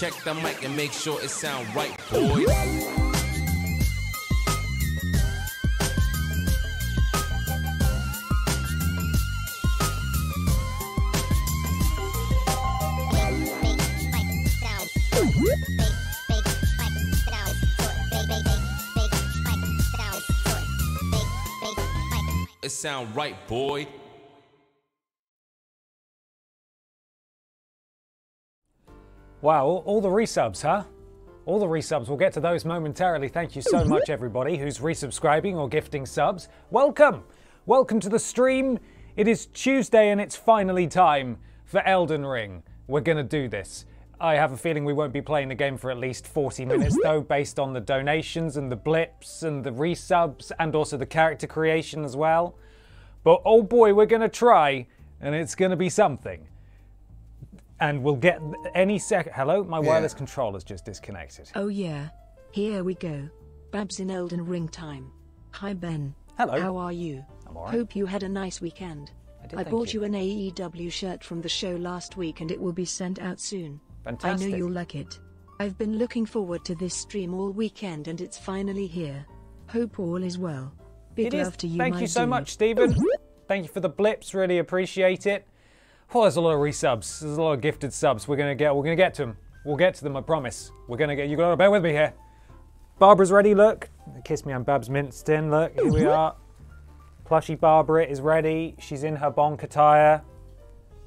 Check the mic and make sure it sound right, boys. It sound right, boy. Wow, all, all the resubs, huh? All the resubs. We'll get to those momentarily. Thank you so mm-hmm. much, everybody who's resubscribing or gifting subs. Welcome! Welcome to the stream. It is Tuesday and it's finally time for Elden Ring. We're gonna do this. I have a feeling we won't be playing the game for at least 40 minutes, mm-hmm. though, based on the donations and the blips and the resubs and also the character creation as well. But oh boy, we're gonna try, and it's gonna be something and we'll get any second. Hello, my wireless controller's just disconnected. Oh yeah. Here we go. Babs in Elden Ring time. Hi Ben. Hello. How are you? I'm alright. Hope you had a nice weekend. I did, I bought you. you an AEW shirt from the show last week and it will be sent out soon. Fantastic. I know you'll like it. I've been looking forward to this stream all weekend and it's finally here. Hope all is well. Big It is. love to you, Thank my you so dude. much, Stephen. Oh. Thank you for the blips. Really appreciate it. Oh, there's a lot of resubs. There's a lot of gifted subs. We're gonna get. We're gonna get to them. We'll get to them. I promise. We're gonna get. You gotta bear with me here. Barbara's ready. Look. Kiss me. I'm Babs Minston. Look. Here we are. Plushy Barbara is ready. She's in her bonk attire.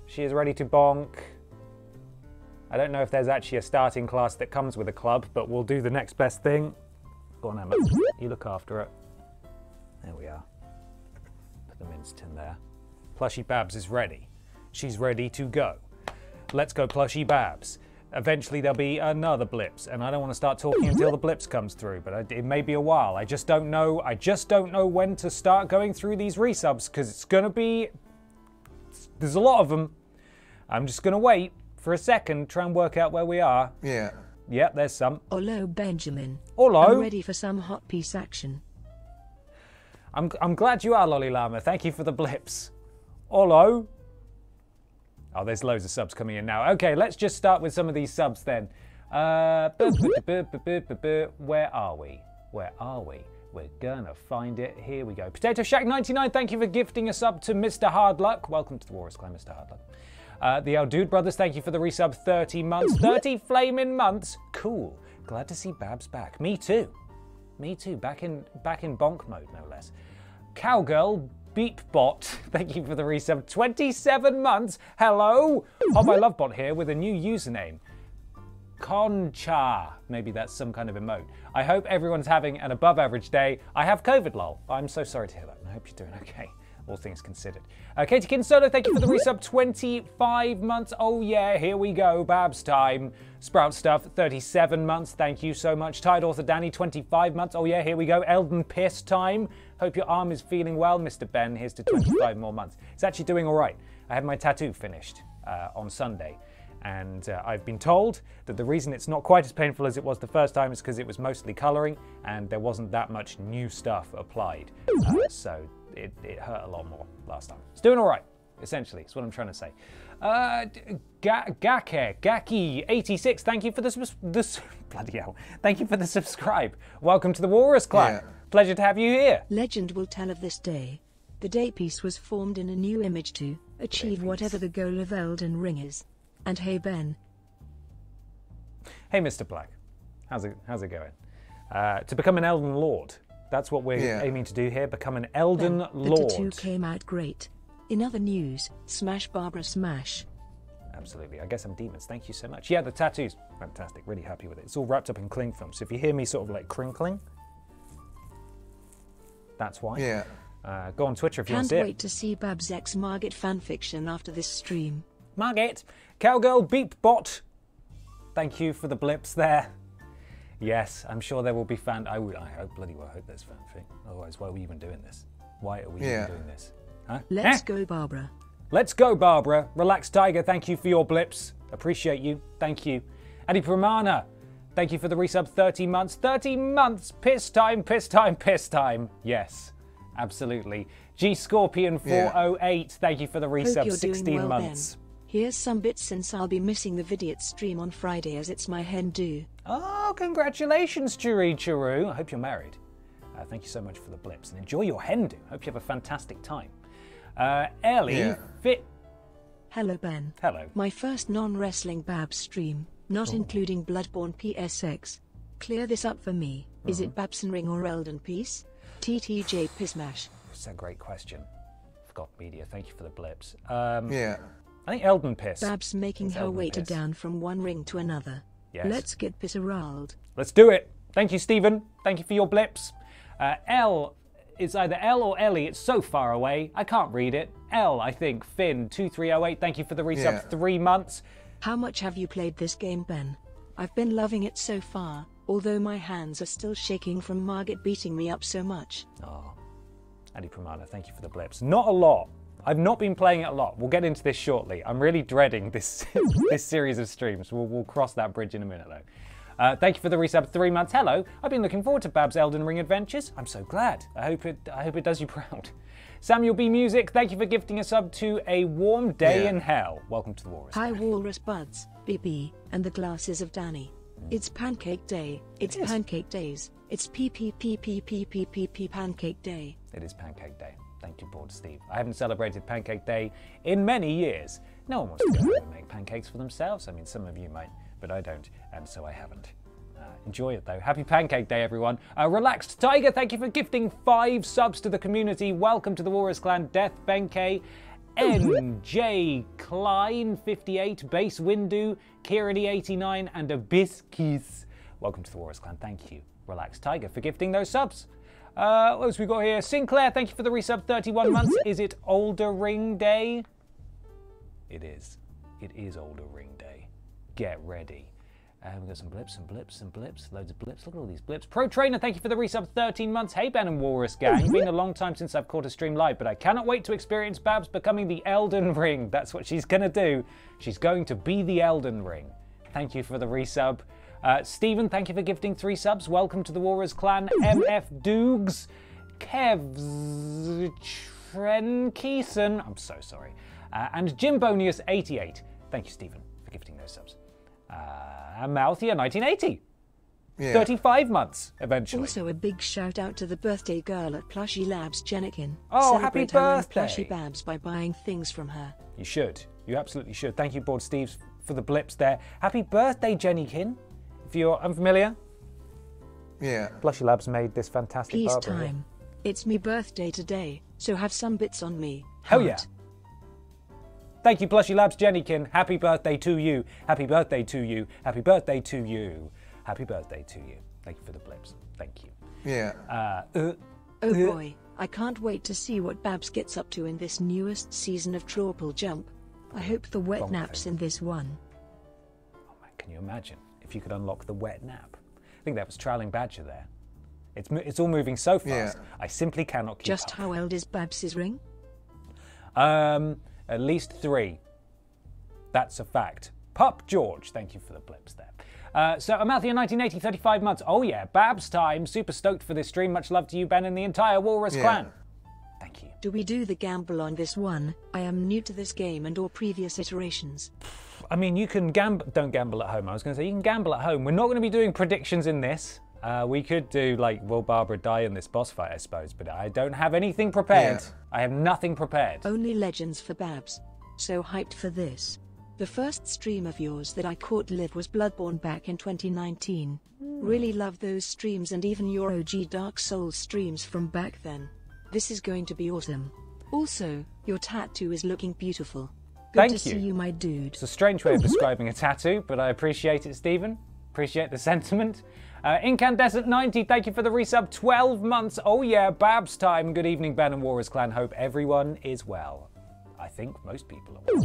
She is ready to bonk. I don't know if there's actually a starting class that comes with a club, but we'll do the next best thing. Go on, Emma. You look after it. There we are. Put the minced in there. Plushy Babs is ready. She's ready to go. Let's go, Plushy Babs. Eventually there'll be another blips, and I don't want to start talking until the blips comes through, but it may be a while. I just don't know. I just don't know when to start going through these resubs because it's gonna be. There's a lot of them. I'm just gonna wait for a second, try and work out where we are. Yeah. Yep, there's some. Hello Benjamin. Hello. I'm ready for some hot piece action. I'm, I'm glad you are, Lolly Llama. Thank you for the blips. Hello. Oh, there's loads of subs coming in now. Okay, let's just start with some of these subs then. Uh, where are we? Where are we? We're gonna find it. Here we go. Potato Shack 99, thank you for gifting a sub to Mr. Hardluck. Welcome to the Walrus Clan, Mr. Hardluck. Uh, the El Dude Brothers, thank you for the resub 30 months. 30 flaming months. Cool. Glad to see Babs back. Me too. Me too. Back in back in bonk mode, no less. Cowgirl Beepbot, thank you for the resub. 27 months. Hello. Hob my Love Bot here with a new username. Concha. Maybe that's some kind of emote. I hope everyone's having an above average day. I have COVID, lol. I'm so sorry to hear that. I hope you're doing okay, all things considered. Uh, Katie Kinsolo, thank you for the resub. 25 months. Oh, yeah, here we go. Babs time. Sprout Stuff, 37 months. Thank you so much. Tide Author Danny, 25 months. Oh, yeah, here we go. Elden Piss time. Hope your arm is feeling well, Mr. Ben. Here's to 25 more months. It's actually doing all right. I had my tattoo finished uh, on Sunday And uh, I've been told that the reason it's not quite as painful as it was the first time is because it was mostly colouring and there wasn't that much new stuff applied. Uh, so it, it hurt a lot more last time. It's doing all right, essentially, is what I'm trying to say. Uh, Gake, Gaki86, thank you for the, subs- the bloody hell. Thank you for the subscribe. Welcome to the Walrus Clan. Yeah. Pleasure to have you here. Legend will tell of this day. The day piece was formed in a new image to achieve whatever the goal of Elden Ring is. And hey Ben, Hey, Mr. Black, how's it how's it going? Uh, to become an Elden Lord. That's what we're Yeah. aiming to do here. Become an Elden Ben, the Lord. tattoo came out great. In other news, Smash Barbara Smash. Absolutely. I guess I'm demons. Thank you so much. Yeah, the tattoos, fantastic. Really happy with it. It's all wrapped up in cling film. So if you hear me sort of like crinkling, that's why. Yeah. Uh, go on Twitter if you want Can't to see wait it. to see Babs X Margit fanfiction after this stream. Margate, Cowgirl Beep Bot. Thank you for the blips there. Yes, I'm sure there will be fan. I would. I hope bloody well hope there's fanfic. Otherwise, why are we even doing this? Why are we Yeah. even doing this? Huh? Let's Eh? go, Barbara. Let's go, Barbara. Relax, Tiger. Thank you for your blips. Appreciate you. Thank you. Adi Pramana. Thank you for the resub 30 months. 30 months. Piss time, piss time, piss time. Yes, absolutely. G Scorpion 408. Thank you for the Hope resub you're 16 doing well, months. Ben. Here's some bits since I'll be missing the Vidiot stream on Friday as it's my hen do. Oh, congratulations, Churi Churu. I hope you're married. Uh, thank you so much for the blips and enjoy your hen do. Hope you have a fantastic time. Uh, Ellie, Yeah. fit. Hello, Ben. Hello. My first non wrestling BAB stream, not Oh. including Bloodborne PSX. Clear this up for me. Is Uh-huh. it Babson Ring or Elden Peace? TTJ Pismash. It's a great question. Forgot media. Thank you for the blips. Um, Yeah. I think Elden Piss. Babs making It's her Elden way to down from one ring to another. Yes. Let's get Pisserald. Let's do it. Thank you, Stephen. Thank you for your blips. Uh, L, it's either L or Ellie. It's so far away. I can't read it. L, I think. Finn, 2308. Thank you for the resub. Yeah. Three months. How much have you played this game, Ben? I've been loving it so far, although my hands are still shaking from Margit beating me up so much. Oh, Andy Pramana, thank you for the blips. Not a lot. I've not been playing it a lot. We'll get into this shortly. I'm really dreading this, this series of streams. We'll, we'll cross that bridge in a minute though. Uh, thank you for the resub three months. Hello, I've been looking forward to Bab's Elden Ring adventures. I'm so glad. I hope it, I hope it does you proud. Samuel B Music, thank you for gifting a sub to a warm day yeah. in hell. Welcome to the Walrus. Hi, Walrus Buds, BB, and the glasses of Danny. It's Pancake Day. It's it Pancake Days. It's PPPPPPP Pancake Day. It is Pancake Day. Thank you, Board Steve. I haven't celebrated Pancake Day in many years. No one wants to go and make pancakes for themselves. I mean, some of you might, but I don't, and so I haven't. Uh, enjoy it though. Happy Pancake Day, everyone. Uh, Relaxed Tiger, thank you for gifting five subs to the community. Welcome to the Walrus Clan. Death Benkei. NJ Klein 58, Base Windu, Kirani 89, and Abyskis. Welcome to the Walrus Clan. Thank you, Relaxed Tiger, for gifting those subs. Uh, what else we got here? Sinclair, thank you for the resub. 31 months. Is it Older Ring Day? It is. It is Older Ring Day. Get ready. Uh, we've got some blips, some blips, some blips, loads of blips. Look at all these blips. Pro Trainer, thank you for the resub 13 months. Hey, Ben and Walrus Gang. It's been a long time since I've caught a stream live, but I cannot wait to experience Babs becoming the Elden Ring. That's what she's going to do. She's going to be the Elden Ring. Thank you for the resub. Uh, Stephen, thank you for gifting three subs. Welcome to the Walrus Clan. MF Doogs. Kevs Trenkeeson. I'm so sorry. Uh, and Jimbonius88. Thank you, Stephen, for gifting those subs. Uh, Mouthia 1980. Yeah. 35 months eventually. Also, a big shout out to the birthday girl at Plushy Labs, Jennikin. Oh, happy Celebrate her and birthday. Plushy Babs by buying things from her. You should. You absolutely should. Thank you, Board Steves, for the blips there. Happy birthday, Jennykin. If you're unfamiliar, Yeah. Plushy Labs made this fantastic Peace Barbara here. time. It's me birthday today, so have some bits on me. Hell yeah. Thank you, Plushy Labs Jennykin. Happy birthday to you. Happy birthday to you. Happy birthday to you. Happy birthday to you. Thank you for the blips. Thank you. Yeah. Uh, uh, Oh boy, I can't wait to see what Babs gets up to in this newest season of Triple Jump. I hope the wet Bonk naps in this one. oh man, can you imagine if you could unlock the wet nap? I think that was Trailing Badger there. It's, it's all moving so fast, Yeah. I simply cannot keep up. Just up. how old is Babs's ring? Um, at least three. That's a fact. Pup George, thank you for the blips there. Uh, so, Amalthea 1980, 35 months. Oh, yeah, Babs time. Super stoked for this stream. Much love to you, Ben, and the entire Walrus Yeah. clan. Thank you. Do we do the gamble on this one? I am new to this game and or previous iterations. I mean, you can gamble. Don't gamble at home. I was going to say you can gamble at home. We're not going to be doing predictions in this. Uh, we could do like, will Barbara die in this boss fight? I suppose, but I don't have anything prepared. Yeah. I have nothing prepared. Only legends for Babs. So hyped for this. The first stream of yours that I caught live was Bloodborne back in 2019. Really love those streams and even your OG Dark Souls streams from back then. This is going to be awesome. Also, your tattoo is looking beautiful. Good Thank to see you. you, my dude. It's a strange way of describing a tattoo, but I appreciate it, Stephen. Appreciate the sentiment. Uh, Incandescent90, thank you for the resub. 12 months. Oh, yeah, Babs time. Good evening, Ben and Walrus Clan. Hope everyone is well. I think most people are well.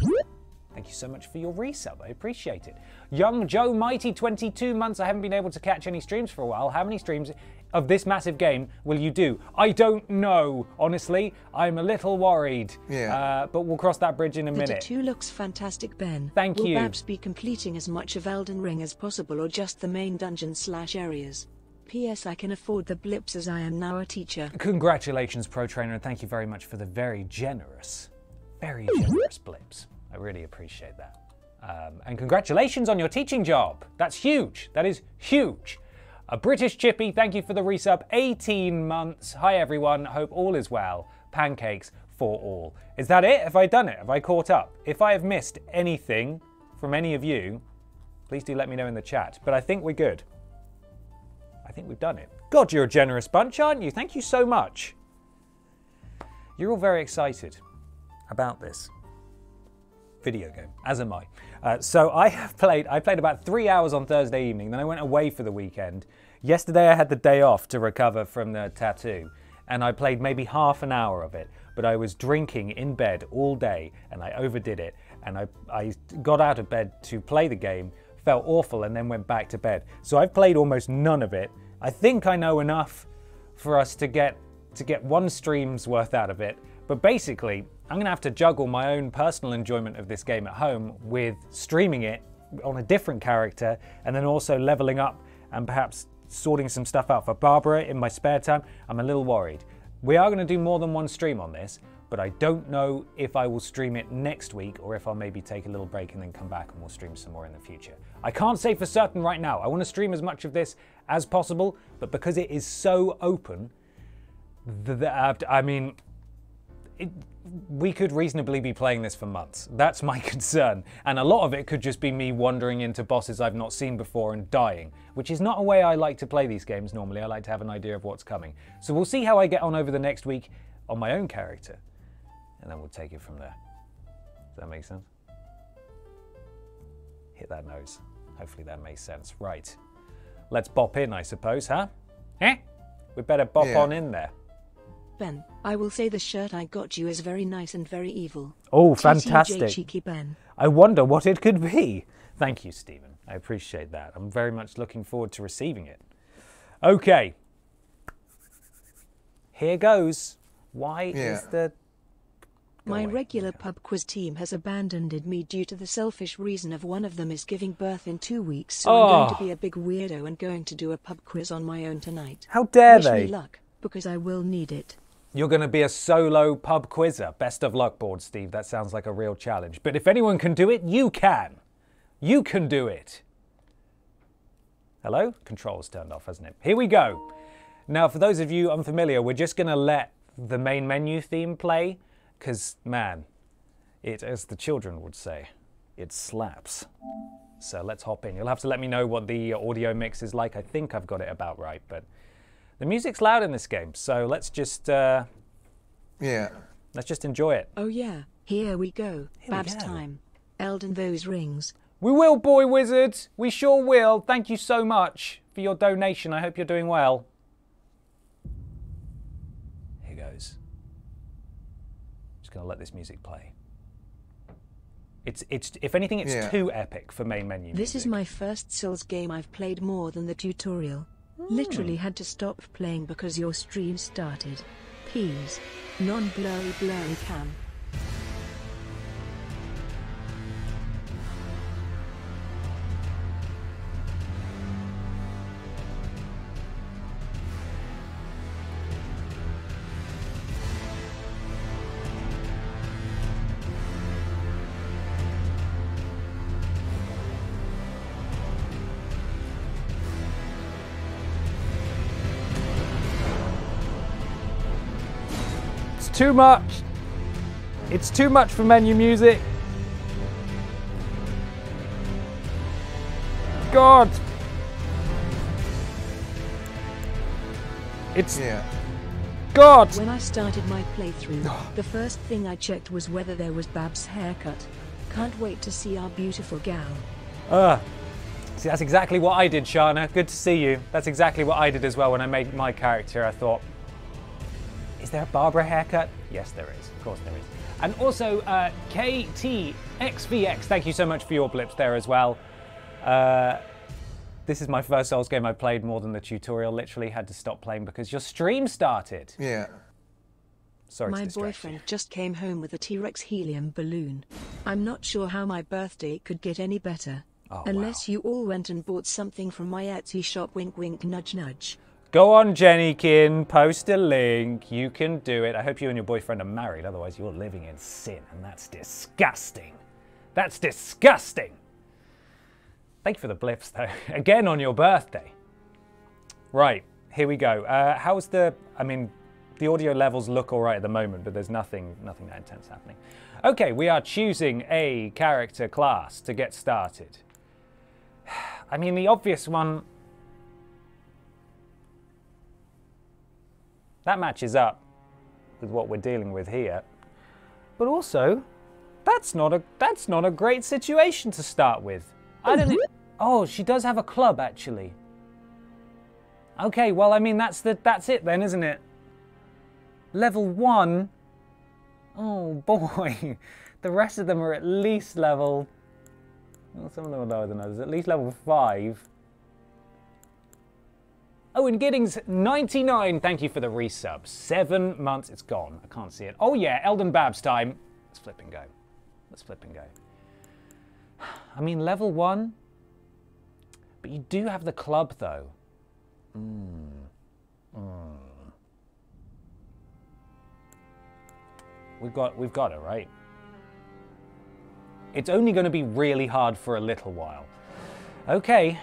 Thank you so much for your resub. I appreciate it. Young Joe Mighty, 22 months. I haven't been able to catch any streams for a while. How many streams of this massive game will you do? I don't know, honestly. I'm a little worried. Yeah. Uh, but we'll cross that bridge in a The minute. tattoo looks fantastic, Ben. Thank Will you. Babs be completing as much of Elden Ring as possible or just the main dungeon slash areas? P.S. I can afford the blips as I am now a teacher. Congratulations, Pro Trainer, and thank you very much for the very generous, very generous blips. I really appreciate that. Um, and congratulations on your teaching job. That's huge. That is huge. A British Chippy, thank you for the resub. 18 months. Hi, everyone. Hope all is well. Pancakes for all. Is that it? Have I done it? Have I caught up? If I have missed anything from any of you, please do let me know in the chat. But I think we're good. I think we've done it. God, you're a generous bunch, aren't you? Thank you so much. You're all very excited about this video game, as am I. Uh, so I have played. I played about three hours on Thursday evening. Then I went away for the weekend. Yesterday I had the day off to recover from the tattoo, and I played maybe half an hour of it. But I was drinking in bed all day, and I overdid it. And I, I got out of bed to play the game, felt awful, and then went back to bed. So I've played almost none of it. I think I know enough for us to get to get one stream's worth out of it. But basically, I'm going to have to juggle my own personal enjoyment of this game at home with streaming it on a different character and then also leveling up and perhaps sorting some stuff out for Barbara in my spare time. I'm a little worried. We are going to do more than one stream on this, but I don't know if I will stream it next week or if I'll maybe take a little break and then come back and we'll stream some more in the future. I can't say for certain right now. I want to stream as much of this as possible, but because it is so open, th- th- uh, I mean, it, we could reasonably be playing this for months. That's my concern. And a lot of it could just be me wandering into bosses I've not seen before and dying, which is not a way I like to play these games normally. I like to have an idea of what's coming. So we'll see how I get on over the next week on my own character, and then we'll take it from there. Does that make sense? Hit that nose. Hopefully that makes sense. Right. Let's bop in, I suppose, huh? Eh? We better bop Yeah. on in there. Ben, I will say the shirt I got you is very nice and very evil. Oh, fantastic. cheeky Ben. I wonder what it could be. Thank you, Stephen. I appreciate that. I'm very much looking forward to receiving it. Okay. Here goes. Why Yeah. is the. Go My away. regular pub quiz team has abandoned me due to the selfish reason of one of them is giving birth in two weeks, so I'm going Oh. to ah. be a big weirdo and going to do a pub quiz on my own tonight. How dare Wish they? me luck, because I will need it. You're going to be a solo pub quizzer. Best of luck, board Steve. That sounds like a real challenge. But if anyone can do it, you can. You can do it. Hello? Controls turned off, hasn't it? Here we go. Now, for those of you unfamiliar, we're just going to let the main menu theme play because, man, it, as the children would say, it slaps. So let's hop in. You'll have to let me know what the audio mix is like. I think I've got it about right, but the music's loud in this game, so let's just uh, Yeah. let's just enjoy it. Oh yeah, here we go. we Babs go. time. Elden those rings. We will, boy wizard. We sure will. Thank you so much for your donation. I hope you're doing well. Here goes. Just gonna let this music play. It's it's if anything, it's Yeah. too epic for main menu. This is my first Souls game I've played more than the tutorial. Literally hmm. had to stop playing because your stream started. Peas. Non-blurry blurry cam. Too much. It's too much for menu music. God. It's Yeah. God. When I started my playthrough, the first thing I checked was whether there was Bab's haircut. Can't wait to see our beautiful gal. Uh, see, that's exactly what I did, Shana. Good to see you. That's exactly what I did as well when I made my character. I thought, is there a Barbara haircut? Yes, there is. Of course, there is. And also, uh, KTXVX, thank you so much for your blips there as well. Uh, this is my first Souls game I played more than the tutorial. Literally had to stop playing because your stream started. Yeah. Sorry to My you. boyfriend just came home with a T-Rex helium balloon. I'm not sure how my birthday could get any better. Oh, Unless you all went and bought something from my Etsy shop wink wink nudge nudge. Go on, Jennykin, post a link. You can do it. I hope you and your boyfriend are married, otherwise, you're living in sin, and that's disgusting. That's disgusting. Thank you for the blips, though. Again on your birthday. Right, here we go. Uh, how's the. I mean, the audio levels look all right at the moment, but there's nothing, nothing that intense happening. Okay, we are choosing a character class to get started. I mean, the obvious one That matches up with what we're dealing with here. But also, that's not a that's not a great situation to start with. I don't mm-hmm. Oh, she does have a club actually. Okay, well I mean that's the that's it then, isn't it? Level 1. Oh boy. the rest of them are at least level well, some of them are lower than others. At least level 5. Owen Giddings, 99. Thank you for the resub. Seven months, it's gone. I can't see it. Oh yeah, Elden Babs time. Let's flip and go. Let's flip and go. I mean, level one, but you do have the club though. Hmm. Hmm. We've got, we've got it, right? It's only going to be really hard for a little while. Okay,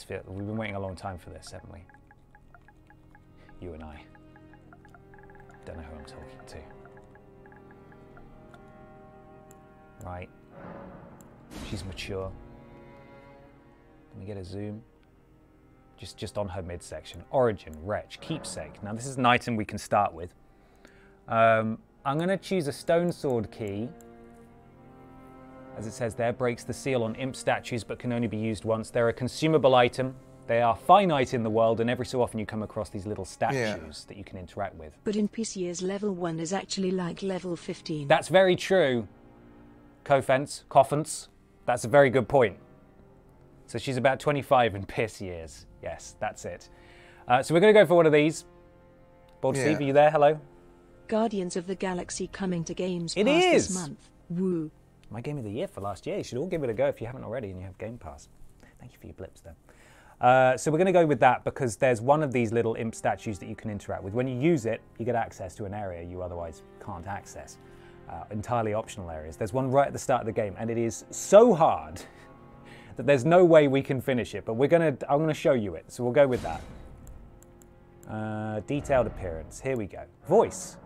Feel, we've been waiting a long time for this, haven't we? You and I. Don't know who I'm talking to. Right. She's mature. Let me get a zoom. Just, just on her midsection. Origin, Wretch, Keepsake. Now this is an item we can start with. Um, I'm going to choose a Stone Sword key as it says there, breaks the seal on imp statues but can only be used once. They're a consumable item. They are finite in the world, and every so often you come across these little statues that you can interact with. But in PC's level 1 is actually like level 15. That's very true. Cofence, Coffence. That's a very good point. So she's about 25 in piss years. Yes, that's it. Uh, so we're going to go for one of these. Bold Yeah. Steve, are you there? Hello? Guardians of the Galaxy coming to Games It Pass is. this month. Woo. My game of the year for last year. You should all give it a go if you haven't already and you have Game Pass. Thank you for your blips there. Uh, so we're going to go with that because there's one of these little imp statues that you can interact with. When you use it, you get access to an area you otherwise can't access. Uh, entirely optional areas. There's one right at the start of the game, and it is so hard that there's no way we can finish it. But we're gonna, I'm gonna show you it. So we'll go with that. Uh, detailed appearance. Here we go. Voice.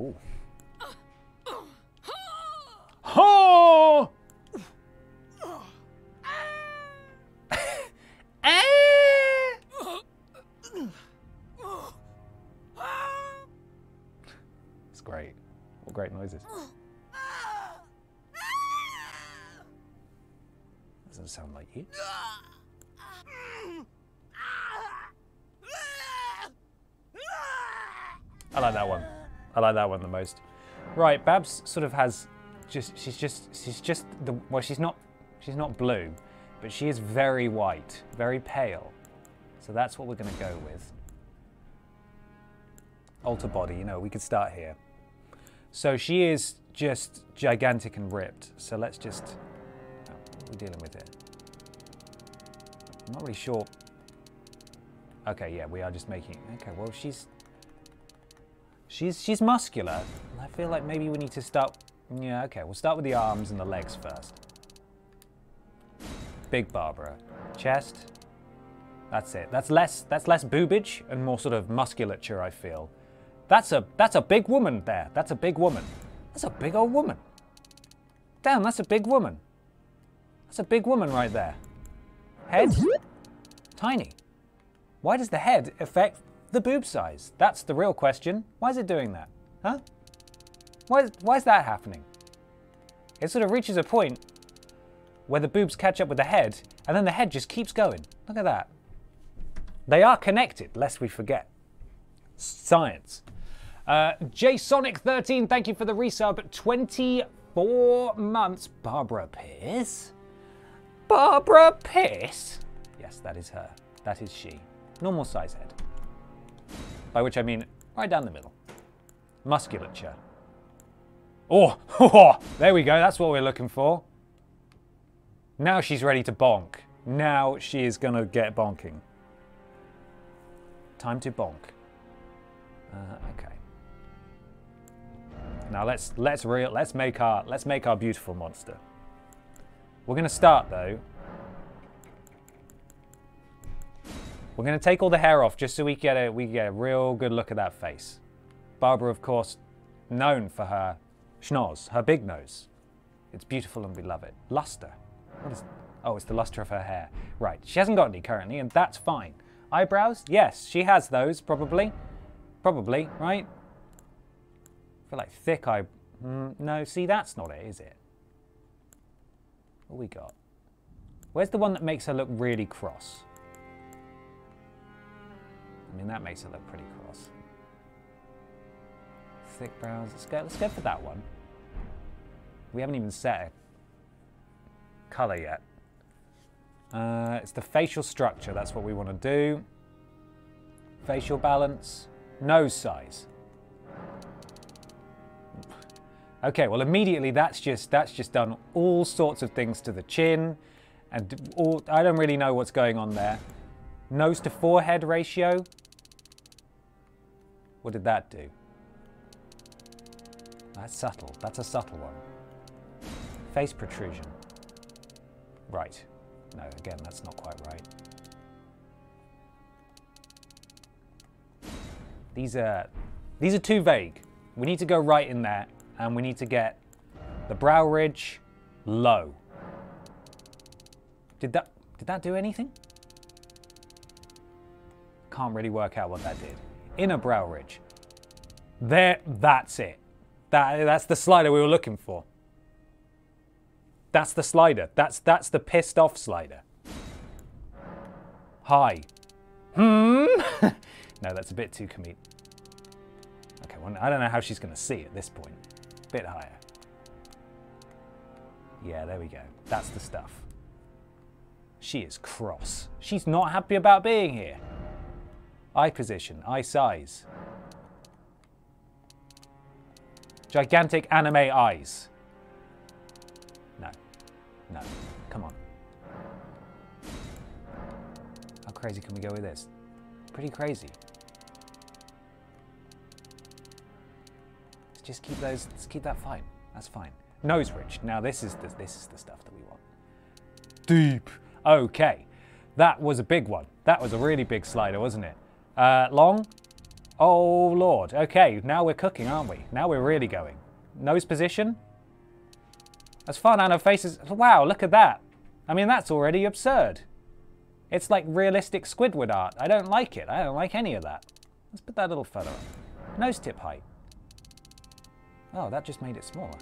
Ooh. Oh. I like that one. I like that one the most. Right, Babs sort of has just she's just she's just the well she's not she's not blue, but she is very white, very pale. So that's what we're going to go with. Alter body, you know, we could start here. So she is just gigantic and ripped. So let's just oh, we're dealing with it. I'm not really sure. Okay, yeah, we are just making. Okay, well, she's she's she's muscular. I feel like maybe we need to start. Yeah, okay, we'll start with the arms and the legs first. Big Barbara, chest. That's it. That's less that's less boobage and more sort of musculature. I feel. That's a that's a big woman there. That's a big woman. That's a big old woman. Damn, that's a big woman. That's a big woman right there. Head? Tiny. Why does the head affect the boob size? That's the real question. Why is it doing that? Huh? Why is, why is that happening? It sort of reaches a point where the boobs catch up with the head, and then the head just keeps going. Look at that. They are connected, lest we forget. Science. Uh, JSonic13, thank you for the resub. 24 months. Barbara Pierce? Barbara Pierce? Yes, that is her. That is she. Normal size head. By which I mean right down the middle. Musculature. Oh, oh, there we go. That's what we're looking for. Now she's ready to bonk. Now she is going to get bonking. Time to bonk. Uh, okay. Now let's let's real let's make our let's make our beautiful monster. We're going to start though. We're going to take all the hair off just so we get a we get a real good look at that face. Barbara, of course, known for her schnoz, her big nose. It's beautiful and we love it. Luster. What is? Oh, it's the luster of her hair. Right. She hasn't got any currently, and that's fine. Eyebrows? Yes, she has those probably. Probably, right? Feel like thick eye. Mm, no, see, that's not it, is it? What we got? Where's the one that makes her look really cross? I mean, that makes her look pretty cross. Thick brows. Let's go. Let's go for that one. We haven't even set a color yet. Uh, it's the facial structure. That's what we want to do. Facial balance. Nose size. Okay, well immediately that's just that's just done all sorts of things to the chin and all I don't really know what's going on there. Nose to forehead ratio. What did that do? That's subtle. That's a subtle one. Face protrusion. Right. No, again, that's not quite right. These are these are too vague. We need to go right in there and we need to get the brow ridge low. Did that did that do anything? Can't really work out what that did. Inner brow ridge. There that's it. That that's the slider we were looking for. That's the slider. That's that's the pissed off slider. Hi. Hmm? no, that's a bit too comedic. Okay, well, I don't know how she's going to see at this point. Bit higher. Yeah, there we go. That's the stuff. She is cross. She's not happy about being here. Eye position, eye size. Gigantic anime eyes. No. No. Come on. How crazy can we go with this? Pretty crazy. Just keep those, let's keep that fine. That's fine. Nose ridge. Now this is the, this is the stuff that we want. Deep. Okay. That was a big one. That was a really big slider, wasn't it? Uh, long. Oh, Lord. Okay, now we're cooking, aren't we? Now we're really going. Nose position. That's fun, and her face. Wow, look at that. I mean, that's already absurd. It's like realistic Squidward art. I don't like it. I don't like any of that. Let's put that little up. Nose tip height. Oh, that just made it smaller.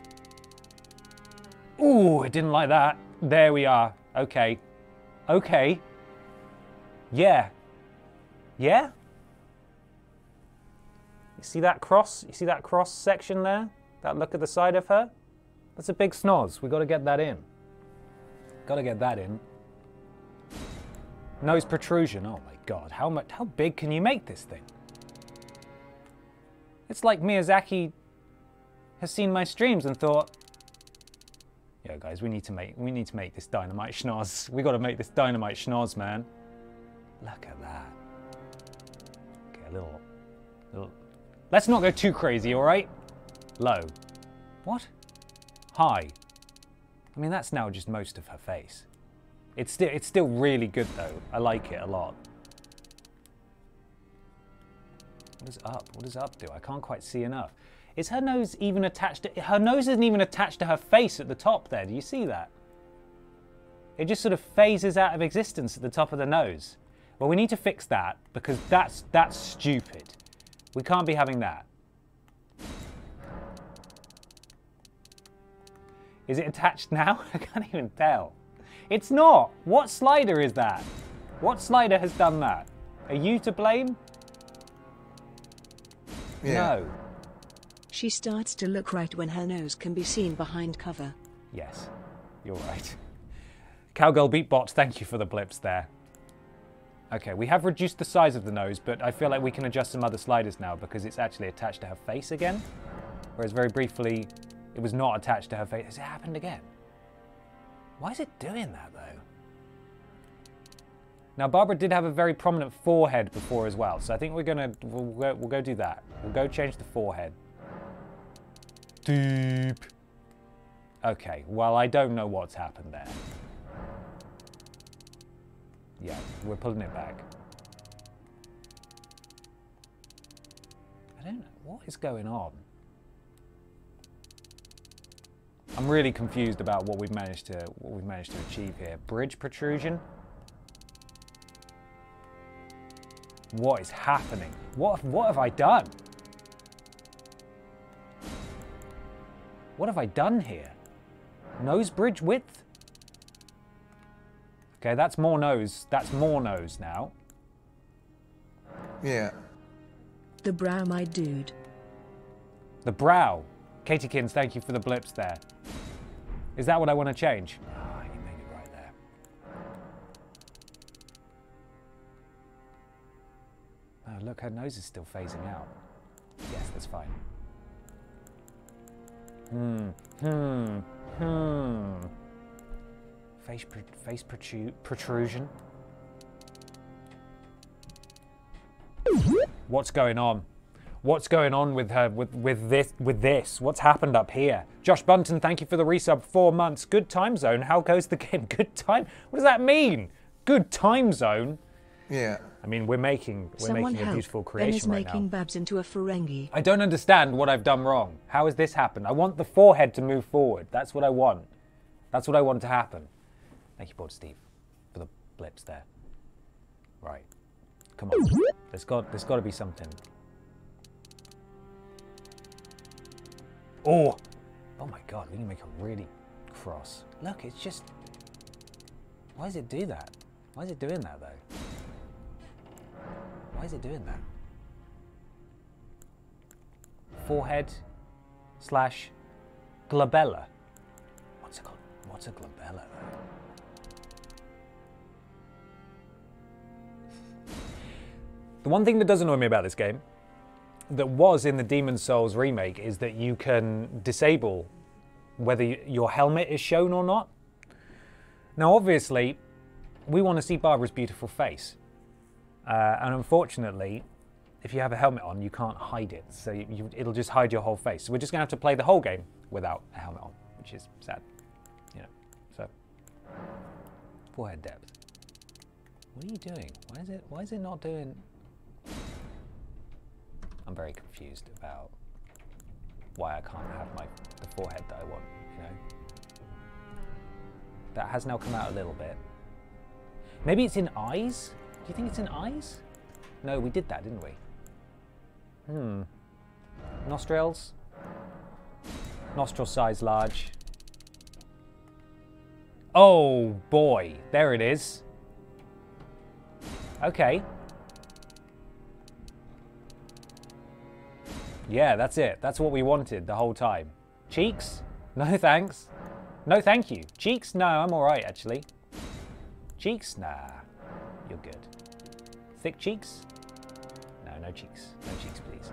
Ooh, it didn't like that. There we are. Okay. Okay. Yeah. Yeah? You see that cross? You see that cross section there? That look at the side of her? That's a big snoz. we got to get that in. Got to get that in. Nose protrusion. Oh my god. How much how big can you make this thing? It's like Miyazaki has seen my streams and thought, "Yo guys, we need to make we need to make this dynamite schnoz. We got to make this dynamite schnoz, man." Look at that. Okay, a little, little. Let's not go too crazy, all right? Low. What? High. I mean, that's now just most of her face. It's still, it's still really good though. I like it a lot. What is up? What does up do? I can't quite see enough. Is her nose even attached to, her nose isn't even attached to her face at the top there. Do you see that? It just sort of phases out of existence at the top of the nose. Well, we need to fix that because that's, that's stupid. We can't be having that. Is it attached now? I can't even tell. It's not. What slider is that? What slider has done that? Are you to blame? Yeah. No. She starts to look right when her nose can be seen behind cover. Yes, you're right. Cowgirl Beepbot, thank you for the blips there. Okay, we have reduced the size of the nose, but I feel like we can adjust some other sliders now because it's actually attached to her face again. Whereas very briefly, it was not attached to her face. Has it happened again? Why is it doing that though? Now Barbara did have a very prominent forehead before as well, so I think we're gonna we'll we'll go do that. We'll go change the forehead. Okay, well I don't know what's happened there. Yeah, we're pulling it back. I don't know what is going on. I'm really confused about what we've managed to what we've managed to achieve here. Bridge protrusion. What is happening? What what have I done? What have I done here? Nose bridge width? Okay, that's more nose. That's more nose now. Yeah. The brow, my dude. The brow. Katie Kins, thank you for the blips there. Is that what I want to change? Ah, you made it right there. Oh, look, her nose is still phasing out. Yes, that's fine. Hmm, hmm, hmm. Face, pr face protru protrusion. What's going on? What's going on with her with, with this with this? What's happened up here? Josh Bunton, thank you for the resub. Four months. Good time zone. How goes the game? Good time. What does that mean? Good time zone. Yeah. I mean, we're making we're Someone making a help. beautiful Ben creation is right making now. Babs into a Ferengi. I don't understand what I've done wrong. How has this happened? I want the forehead to move forward. That's what I want. That's what I want to happen. Thank you, Board Steve, for the blips there. Right. Come on. There's got there's got to be something. Oh, oh my God! We can make a really cross. Look, it's just. Why does it do that? Why is it doing that though? Why is it doing that? Forehead slash glabella. What's a what's a glabella? The one thing that does annoy me about this game, that was in the Demon's Souls remake, is that you can disable whether your helmet is shown or not. Now, obviously, we want to see Barbara's beautiful face. Uh, and unfortunately, if you have a helmet on, you can't hide it. So you, you, it'll just hide your whole face. So we're just going to have to play the whole game without a helmet on, which is sad. You know, so. Forehead depth. What are you doing? Why is it, why is it not doing... I'm very confused about why I can't have my the forehead that I want, you know? That has now come out a little bit. Maybe it's in eyes? You think it's in eyes? No, we did that, didn't we? Hmm. Nostrils? Nostril size large. Oh boy, there it is. Okay. Yeah, that's it. That's what we wanted the whole time. Cheeks? No thanks. No thank you. Cheeks? No, I'm alright actually. Cheeks? Nah. You're good. Thick cheeks? No, no cheeks. No cheeks, please.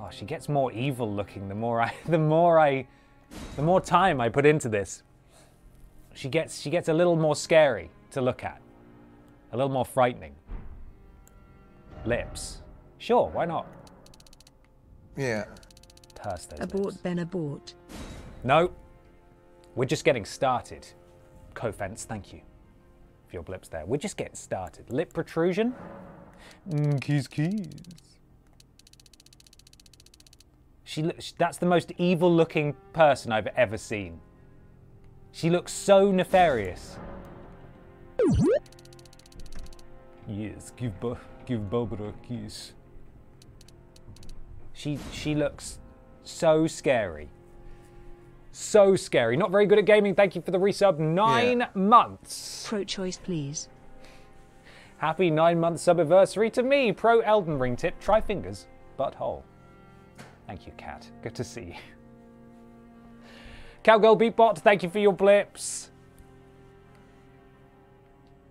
Oh, she gets more evil looking the more I the more I the more time I put into this. She gets she gets a little more scary. to look at. A little more frightening. Lips. Sure, why not? Yeah. Turst those Abort lips. Ben abort. No. We're just getting started. Co-fence, thank you for your blips there. We're just getting started. Lip protrusion? Mm, keys, keys. She looks, that's the most evil looking person I've ever seen. She looks so nefarious. Yes, give, Bo- give Barbara a kiss. She, she looks so scary. So scary. Not very good at gaming. Thank you for the resub. Nine Yeah. months. Pro choice, please. Happy nine month subiversary to me, pro Elden Ring tip. Try fingers, butthole. Thank you, cat. Good to see you. Cowgirl Beepbot, thank you for your blips.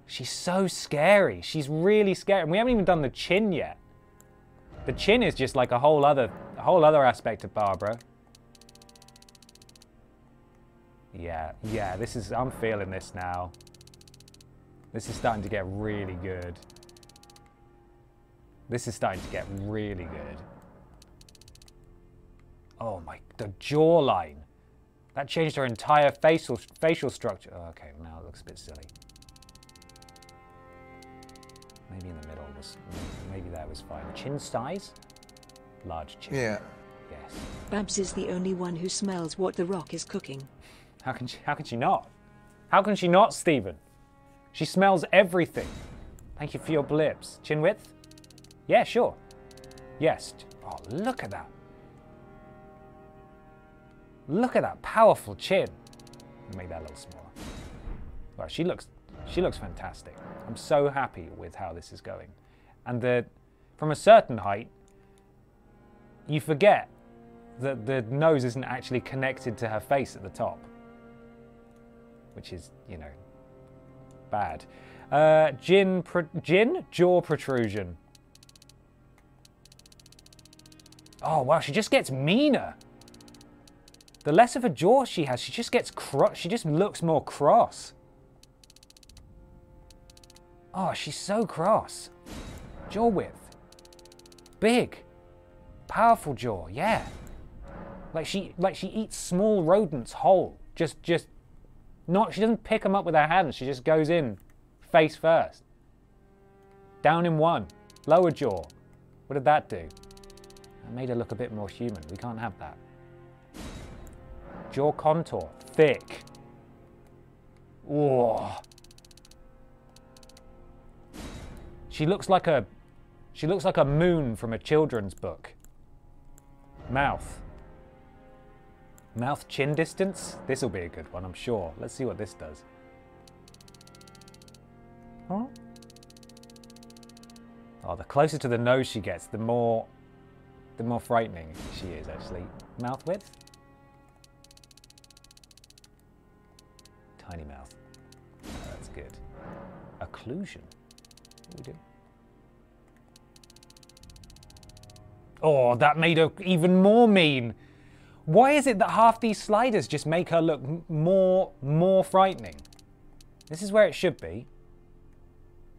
She's so scary. She's really scary. And we haven't even done the chin yet. The chin is just like a whole other a whole other aspect of Barbara. Yeah, yeah, this is I'm feeling this now. This is starting to get really good. This is starting to get really good. Oh my, the jawline. That changed her entire facial facial structure. Oh, okay, now it looks a bit silly. Maybe in the middle was, maybe that was fine. Chin size? Large chin. Yeah. Yes. Babs is the only one who smells what The Rock is cooking. How can she, how can she not? How can she not, Stephen? She smells everything. Thank you for your blips. Chin width? Yeah, sure. Yes. Oh, look at that. Look at that powerful chin. Make that a little smaller. Well, she looks she looks fantastic. I'm so happy with how this is going. And the from a certain height, you forget that the nose isn't actually connected to her face at the top which is, you know, bad. Uh, gin, gin, jaw protrusion. Oh wow, she just gets meaner. The less of a jaw she has, she just gets cross. She just looks more cross. Oh, she's so cross. Jaw width, big, powerful jaw. Yeah, like she like she eats small rodents whole. Just just not, she doesn't pick them up with her hands. She just goes in face first. Down in one. Lower jaw. What did that do? That made her look a bit more human. We can't have that. Jaw contour. Thick. Whoa. She looks like a she looks like a moon from a children's book. Mouth. Mouth chin distance? This will be a good one, I'm sure. Let's see what this does. Huh? Oh, the closer to the nose she gets, the more the more frightening she is actually. Mouth width? Tiny mouth. Oh, that's good. Occlusion. What we do? Oh, that made her even more mean. Why is it that half these sliders just make her look more more frightening? This is where it should be.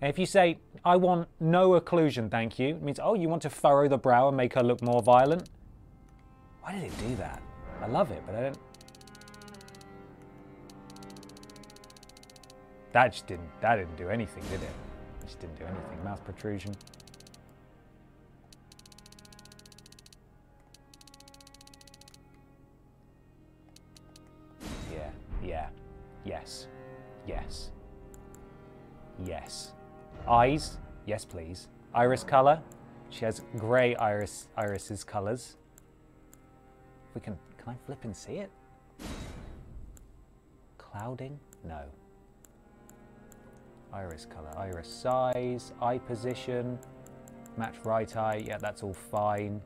And if you say, I want no occlusion, thank you, it means, oh, you want to furrow the brow and make her look more violent? Why did it do that? I love it, but I don't. That just didn't, that didn't do anything, did it? It just didn't do anything. Mouth protrusion. Yes, yes, yes. Eyes, yes please. Iris color, she has grey iris irises colors. We can, can I flip and see it? Clouding? No. Iris color, iris size, eye position, match right eye, yeah that's all fine.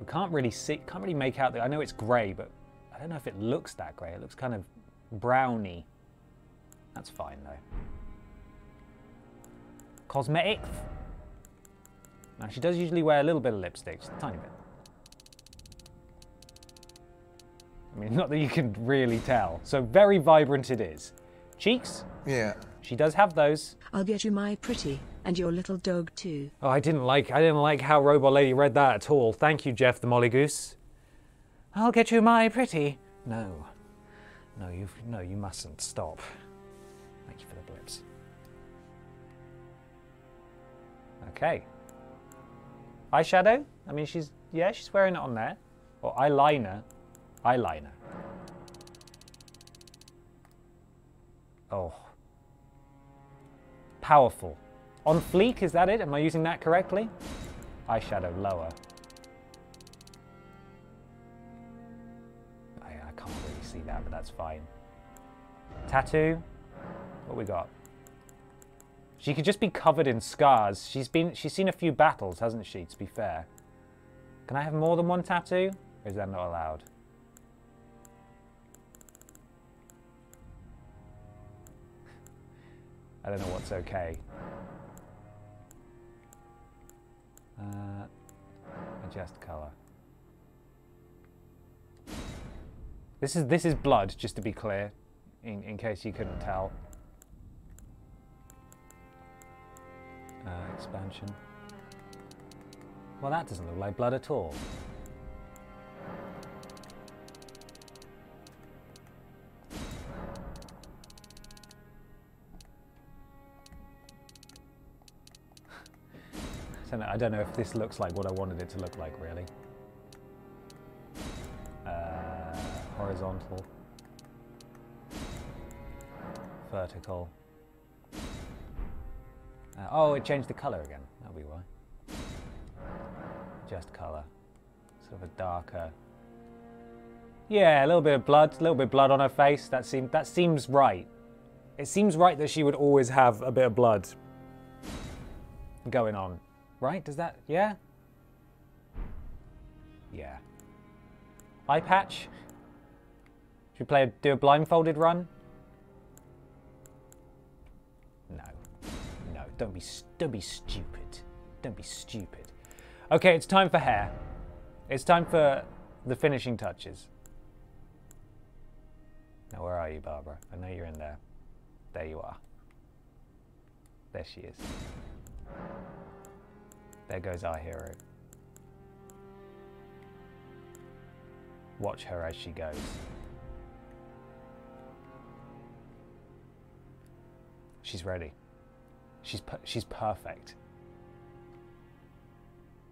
We can't really see, can't really make out, the, I know it's grey, but I don't know if it looks that grey. It looks kind of browny. That's fine though. Cosmetics. Now she does usually wear a little bit of lipstick, just a tiny bit. I mean, not that you can really tell. So very vibrant it is. Cheeks, Yeah. She does have those. I'll get you my pretty, and your little dog too. Oh, I didn't like I didn't like how Robot Lady read that at all. Thank you, Jeff the Molly Goose. I'll get you my pretty. No. No, you no, you mustn't. Stop. Thank you for the blips. Okay. Eyeshadow? I mean she's yeah, she's wearing it on there. Or eyeliner. Eyeliner. Oh. Powerful. On fleek, is that it? Am I using that correctly? Eyeshadow lower. See that, but that's fine. Tattoo. What we got? She could just be covered in scars. She's been she's seen a few battles, hasn't she, to be fair? Can I have more than one tattoo? Or is that not allowed? I don't know what's okay. Uh, adjust color. This is this is blood, just to be clear, in, in case you couldn't tell. Uh, expansion. Well, that doesn't look like blood at all. I don't, know, I don't know if this looks like what I wanted it to look like, really. Horizontal. Vertical. Uh, oh, it changed the colour again. That'll be why. Just colour. Sort of a darker. Yeah, a little bit of blood, a little bit of blood on her face. That seems that seems right. It seems right that she would always have a bit of blood going on. Right? Does that yeah? Yeah. Eye patch? Should we play a, do a blindfolded run? No. No, don't be don't be stupid. Don't be stupid. Okay, it's time for hair. It's time for the finishing touches. Now, where are you, Barbara? I know you're in there. There you are. There she is. There goes our hero. Watch her as she goes. She's ready. She's per- she's perfect.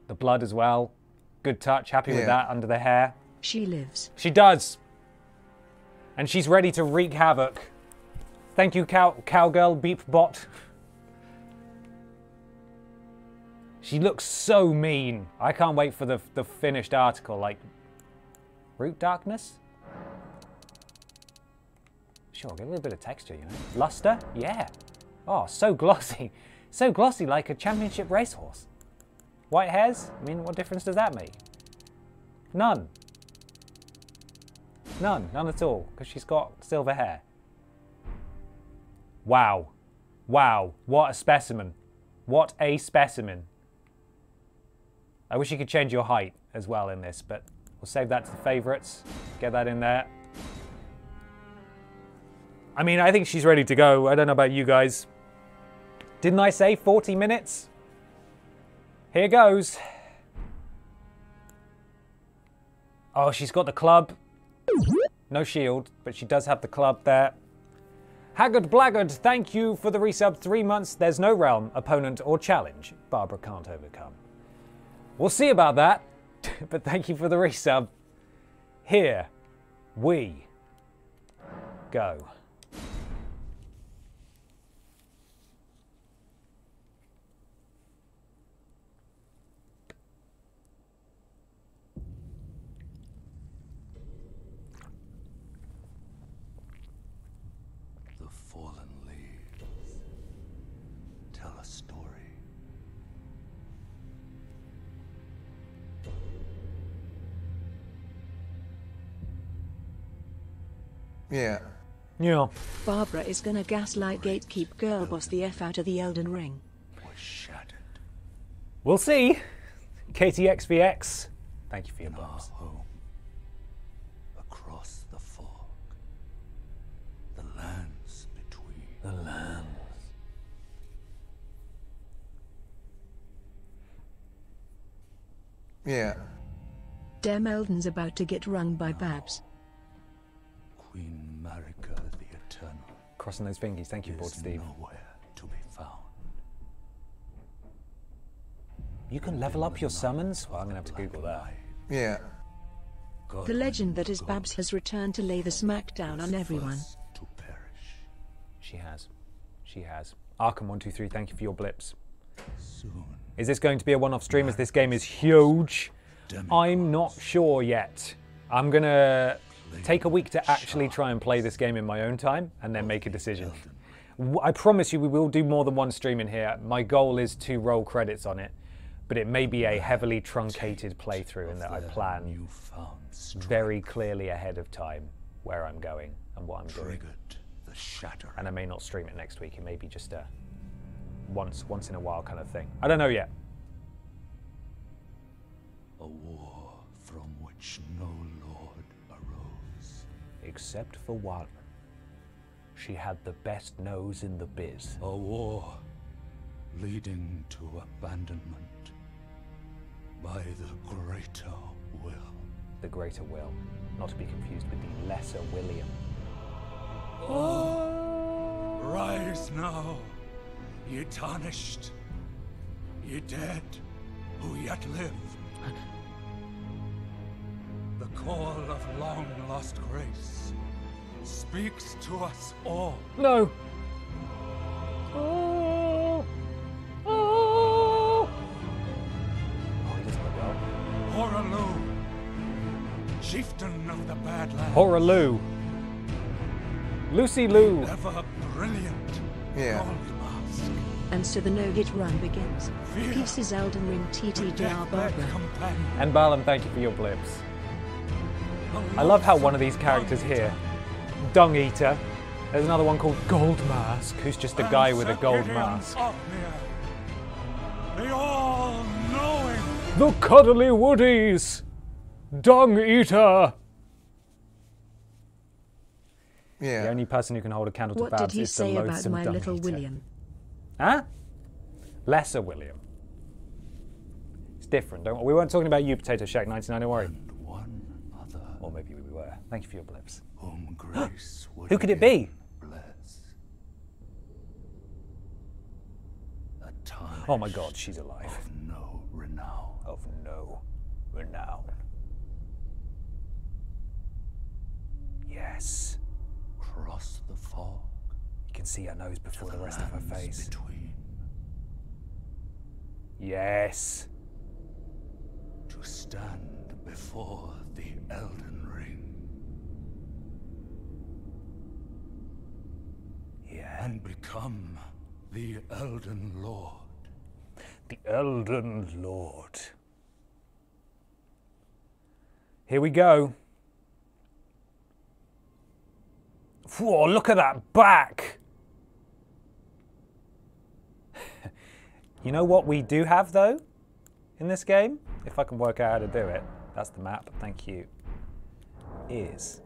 The blood as well. Good touch. Happy with that under the hair. She lives. She does. And she's ready to wreak havoc. Thank you, cow- Cowgirl Beepbot. She looks so mean. I can't wait for the, the finished article. Like, root darkness? Sure, give it a bit of texture, you know. Luster? Yeah. Oh, so glossy. So glossy like a championship racehorse. White hairs? I mean, what difference does that make? None. None, none at all, because she's got silver hair. Wow. Wow, what a specimen. What a specimen. I wish you could change your height as well in this, but we'll save that to the favourites. Get that in there. I mean, I think she's ready to go. I don't know about you guys. Didn't I say 40 minutes? Here goes. Oh, she's got the club. No shield, but she does have the club there. Haggard Blackguard, thank you for the resub. Three months, there's no realm, opponent, or challenge Barbara can't overcome. We'll see about that, but thank you for the resub. Here we go. Yeah. Yeah. Barbara is gonna gaslight Gatekeep Girl Boss the F out of the Elden Ring. We'll see. KTXVX, thank you for your bombs. Across the fog, the lands between. The lands. Yeah. Dem Elden's about to get rung by Babs. Crossing those fingers. Thank you, Board Steve. nowhere to be found. You can level up your summons? Well, I'm going to have to Google that. Yeah. God The legend that is Babs has returned to lay the smackdown on everyone. to perish. She has. She has. Arkham123, thank you for your blips. Soon Is this going to be a one off stream as this game is huge? I'm not sure yet. I'm going to take a week to actually try and play this game in my own time and then make a decision. I promise you, we will do more than one stream in here. My goal is to roll credits on it, but it may be a heavily truncated playthrough in that I plan very clearly ahead of time where I'm going and what I'm doing. triggered the shatter. And I may not stream it next week. It may be just a once once in a while kind of thing. I don't know yet. A war from which no. Except for one. She had the best nose in the biz. A war leading to abandonment by the greater will. The greater will. Not to be confused with the lesser William. Oh, rise now, ye tarnished, ye dead who yet live. The call of long lost grace speaks to us all. No! Oh! Oh! Oh, he doesn't look well. Hoarah Loux, chieftain of the Badlands, Horror Lucy Lou. ever brilliant Yeah. And so the no-hit run begins. Fear. Pieces Elden Ring TTDR death-led Barbara. And Balam, thank you for your blips. I love how one of these characters here, Dung Eater, there's another one called Gold Mask, who's just a guy with a gold mask. The all-knowing The Cuddly Woodies! Dung Eater! Yeah. The only person who can hold a candle to What did Babs he is the say about loathsome my little Eater. William? Huh? Lesser William. It's different. Don't, we weren't talking about you, Potato Shack 99, don't worry. and one other Or maybe we were. Thank you for your blips. whom grace would Who could it be? bless. A time Oh my god, she's alive. of no renown. Of no renown. Yes. Cross the fog. You can see her nose before the rest of her face. Between Yes. to stand before the Elden Ring Yeah. And become the Elden Lord. The Elden Lord. Here we go. Whoa, look at that back! you know what we do have though in this game? If I can work out how to do it, that's the map, thank you. Is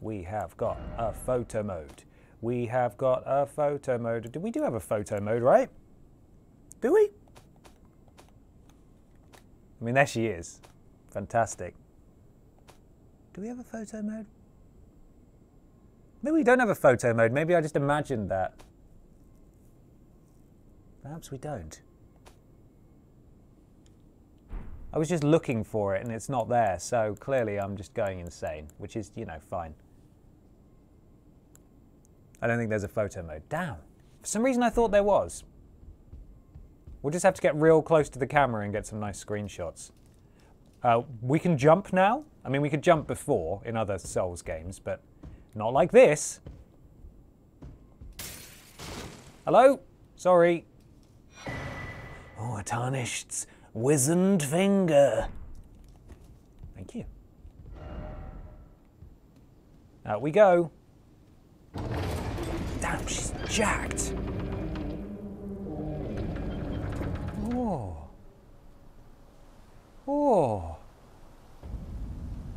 we have got a photo mode. We have got a photo mode. Do we do have a photo mode, right? Do we? I mean, there she is. Fantastic. Do we have a photo mode? Maybe we don't have a photo mode. Maybe I just imagined that. Perhaps we don't. I was just looking for it and it's not there, so clearly I'm just going insane, which is, you know, fine. I don't think there's a photo mode. Damn. For some reason I thought there was. We'll just have to get real close to the camera and get some nice screenshots. Uh, we can jump now. I mean, we could jump before in other Souls games, but not like this. Hello? Sorry. Oh, a tarnished, wizened finger. Thank you. Out we go. Jacked. Oh. Oh.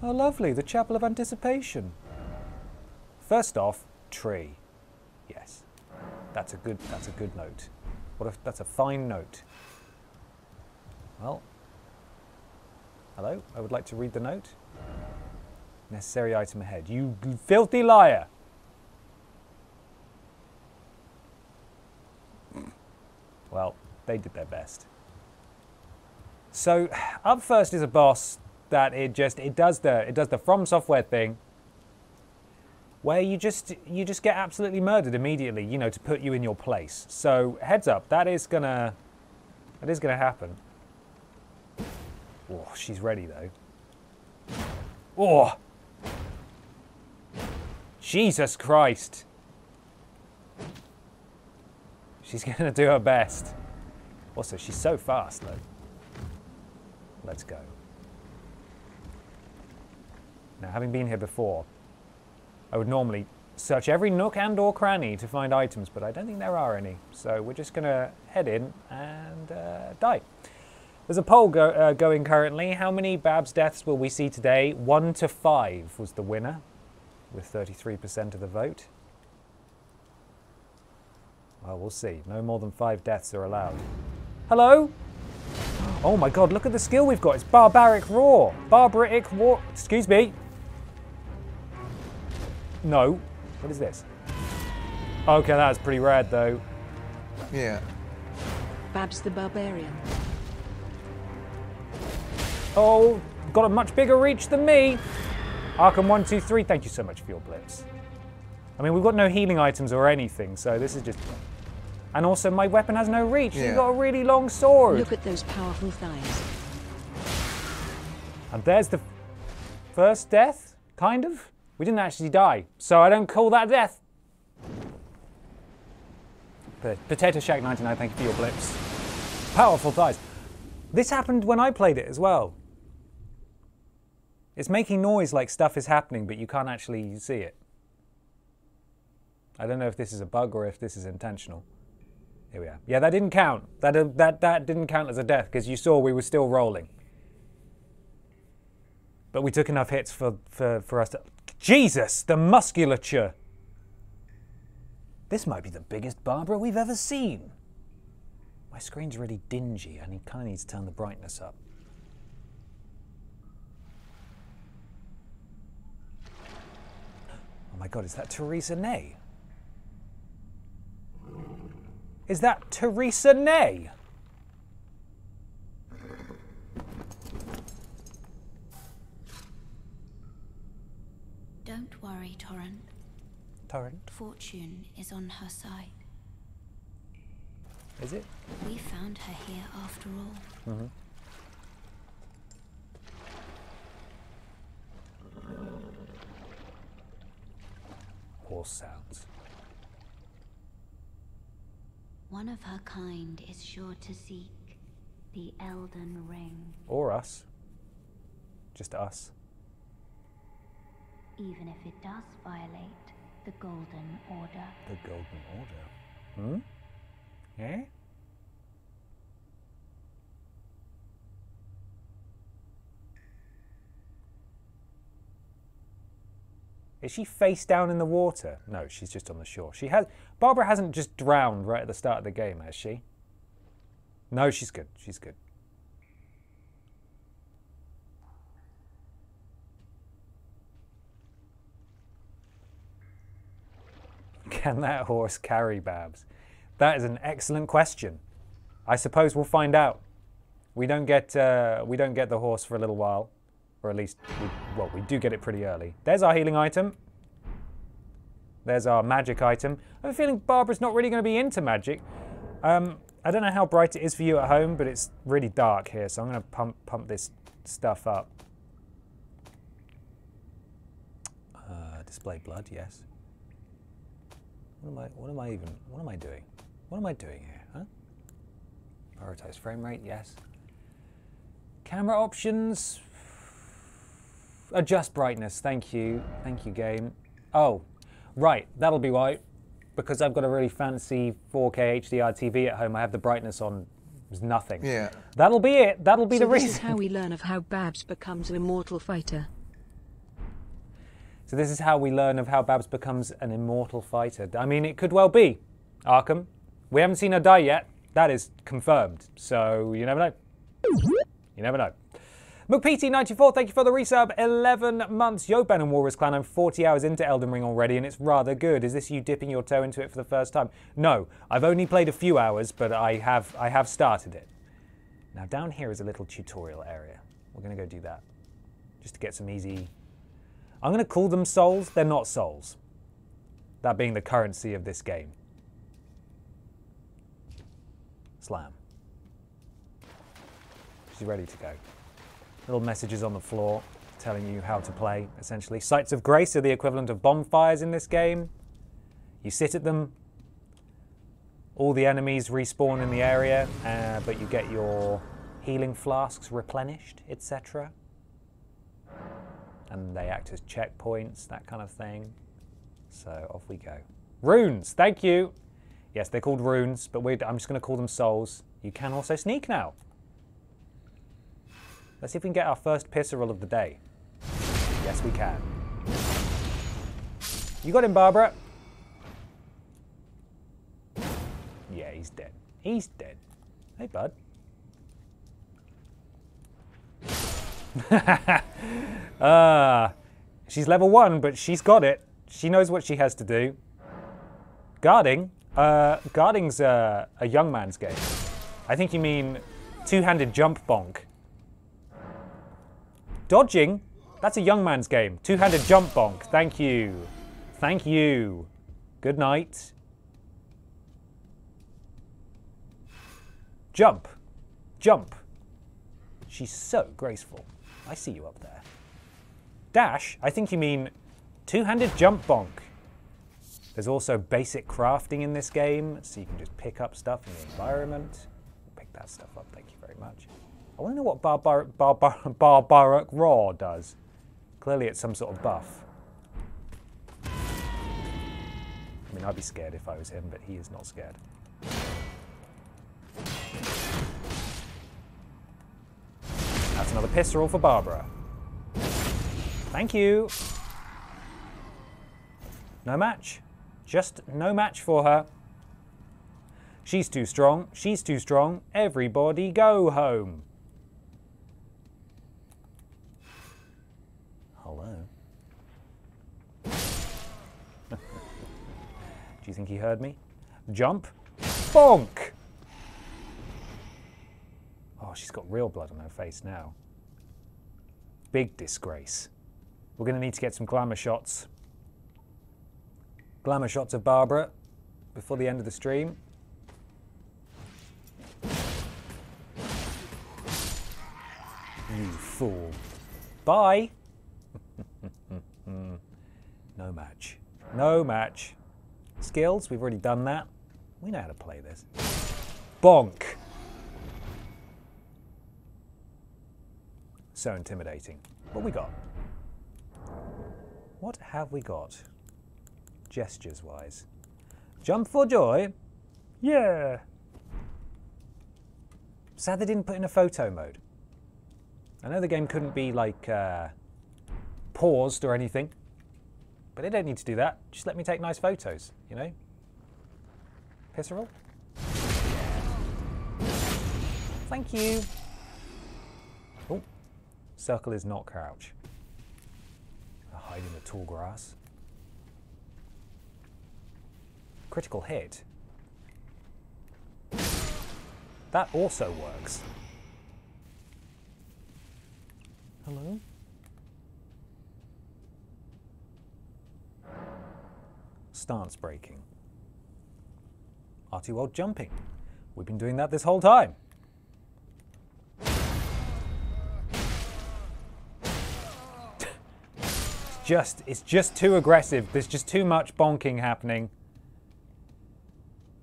Oh, lovely. The Chapel of Anticipation. First off, tree. Yes. That's a good that's a good note. What a, that's a fine note. Well, Hello, I would like to read the note. Necessary item ahead. You filthy liar! Well, they did their best. So, up first is a boss that it just it does the it does the from software thing where you just you just get absolutely murdered immediately, you know, to put you in your place. So, heads up, that is gonna that is gonna happen. Oh, she's ready though. Oh! Jesus Christ! She's gonna do her best. Also, she's so fast though. Let's go. Now, having been here before, I would normally search every nook and or cranny to find items, but I don't think there are any. So we're just gonna head in and uh, die. There's a poll go, uh, going currently. How many Babs deaths will we see today? One to five was the winner, with 33% of the vote. Well, we'll see. No more than five deaths are allowed. Hello? Oh my god, look at the skill we've got. It's Barbaric Roar. Barbaric Roar. Excuse me. No. What is this? Okay, that's pretty rad though. Yeah. Babs the Barbarian. Oh, got a much bigger reach than me. Arkham123, thank you so much for your blips. I mean, we've got no healing items or anything, so this is just. And also, my weapon has no reach. Yeah. You've got a really long sword. Look at those powerful thighs. And there's the first death, kind of. We didn't actually die, so I don't call that death. Potato Shack 99, thank you for your blips. Powerful thighs. This happened when I played it as well. It's making noise like stuff is happening, but you can't actually see it. I don't know if this is a bug or if this is intentional. Here we are. Yeah, that didn't count. That, uh, that, that didn't count as a death because you saw we were still rolling. But we took enough hits for, for, for us to. Jesus, the musculature! This might be the biggest Barbara we've ever seen. My screen's really dingy and it kind of needs to turn the brightness up. Oh my god, is that Theresa Ney? Is that Theresa Ney? Don't worry, Torrent. Torrent, Fortune is on her side. is it? We found her here after all. Mm-hmm. Horse sounds. One of her kind is sure to seek the Elden Ring, Or us. Just us. even if it does violate the Golden Order. The Golden Order. Hmm? Yeah? Is she face down in the water? No, she's just on the shore. She has Barbara hasn't just drowned right at the start of the game, has she? No, she's good. She's good. Can that horse carry Babs? That is an excellent question. I suppose we'll find out. We don't get uh, we don't get the horse for a little while, or at least we, well we do get it pretty early. There's our healing item. There's our magic item. I have a feeling Barbara's not really going to be into magic. Um, I don't know how bright it is for you at home, but it's really dark here, so I'm going to pump pump this stuff up. Uh, display blood, yes. What am I? What am I even? What am I doing? What am I doing here? Huh? Prioritize frame rate, yes. Camera options. Adjust brightness. Thank you. Thank you, game. Oh, right. That'll be why. Because I've got a really fancy 4K HDR TV at home, I have the brightness on as nothing. Yeah. That'll be it. That'll be So the this reason. is how we learn of how Babs becomes an immortal fighter. So this is how we learn of how Babs becomes an immortal fighter. I mean, it could well be. Arkham. We haven't seen her die yet. That is confirmed. So you never know. You never know. McPT94, thank you for the resub. 11 months. Yo, Ben and Walrus Clan, I'm 40 hours into Elden Ring already, and it's rather good. Is this you dipping your toe into it for the first time? No, I've only played a few hours, but I have, I have started it. Now, down here is a little tutorial area. We're going to go do that just to get some easy. I'm going to call them souls. They're not souls. That being the currency of this game. Slam. She's ready to go. Little messages on the floor telling you how to play, essentially. Sites of Grace are the equivalent of bonfires in this game. You sit at them, all the enemies respawn in the area, uh, but you get your healing flasks replenished, etc. And they act as checkpoints, that kind of thing. So off we go. Runes, thank you. Yes, they're called runes, but I'm just going to call them souls. You can also sneak now. Let's see if we can get our first pisserel of the day. Yes, we can. You got him, Barbara. Yeah, he's dead. He's dead. Hey, bud. Uh, she's level one, but she's got it. She knows what she has to do. Guarding? Uh, guarding's uh, a young man's game. I think you mean two-handed jump bonk. Dodging? That's a young man's game. Two-handed jump bonk. Thank you. Thank you. Good night. Jump. Jump. She's so graceful. I see you up there. Dash? I think you mean two-handed jump bonk. There's also basic crafting in this game, so you can just pick up stuff in the environment. Pick that stuff up, thank you very much. I want to know what Barbaric, Barbar Barbaric Roar does. Clearly it's some sort of buff. I mean, I'd be scared if I was him, but he is not scared. That's another pistol for Barbara. Thank you. No match. Just no match for her. She's too strong. She's too strong. Everybody go home. Hello. Do you think he heard me? Jump. Bonk! Oh, she's got real blood on her face now. Big disgrace. We're going to need to get some glamour shots. Glamour shots of Barbara before the end of the stream. You fool. Bye. no match. No match. Skills, we've already done that. We know how to play this. Bonk. So intimidating. What we got? What have we got? Gestures wise. Jump for joy? Yeah. Sad they didn't put in a photo mode. I know the game couldn't be like uh, paused or anything, but they don't need to do that. Just let me take nice photos, you know? Pisserel? Thank you. Oh, circle is not crouch. I hide in the tall grass. Critical hit. That also works. Hello? Stance breaking. R2 old jumping. We've been doing that this whole time. it's just, it's just too aggressive. There's just too much bonking happening.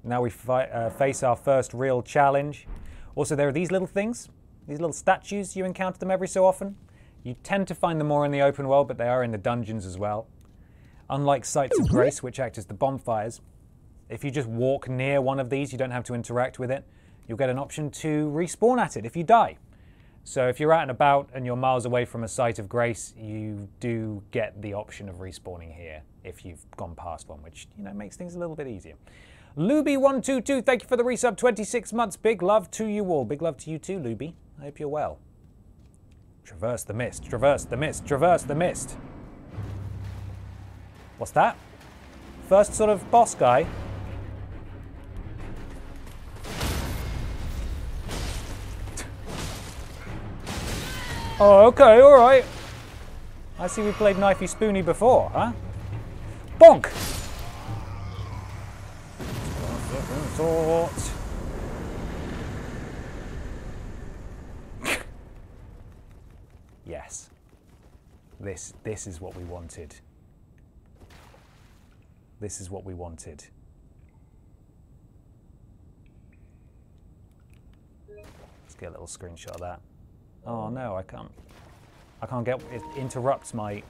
Now we fi uh, face our first real challenge. Also, there are these little things, these little statues. You encounter them every so often. You tend to find them more in the open world, but they are in the dungeons as well. Unlike Sites of Grace, which act as the bonfires, if you just walk near one of these, you don't have to interact with it. You'll get an option to respawn at it if you die. So if you're out and about and you're miles away from a site of grace, you do get the option of respawning here if you've gone past one, which you know makes things a little bit easier. Luby122, thank you for the resub, 26 months. Big love to you all. Big love to you too, Luby. I hope you're well. Traverse the mist, traverse the mist, traverse the mist. What's that? First sort of boss guy. Oh, okay, alright. I see we played Knifey Spoony before, huh? Bonk! Thought. yes. This this is what we wanted. This is what we wanted. Let's get a little screenshot of that. Oh no, I can't. I can't get. It interrupts my.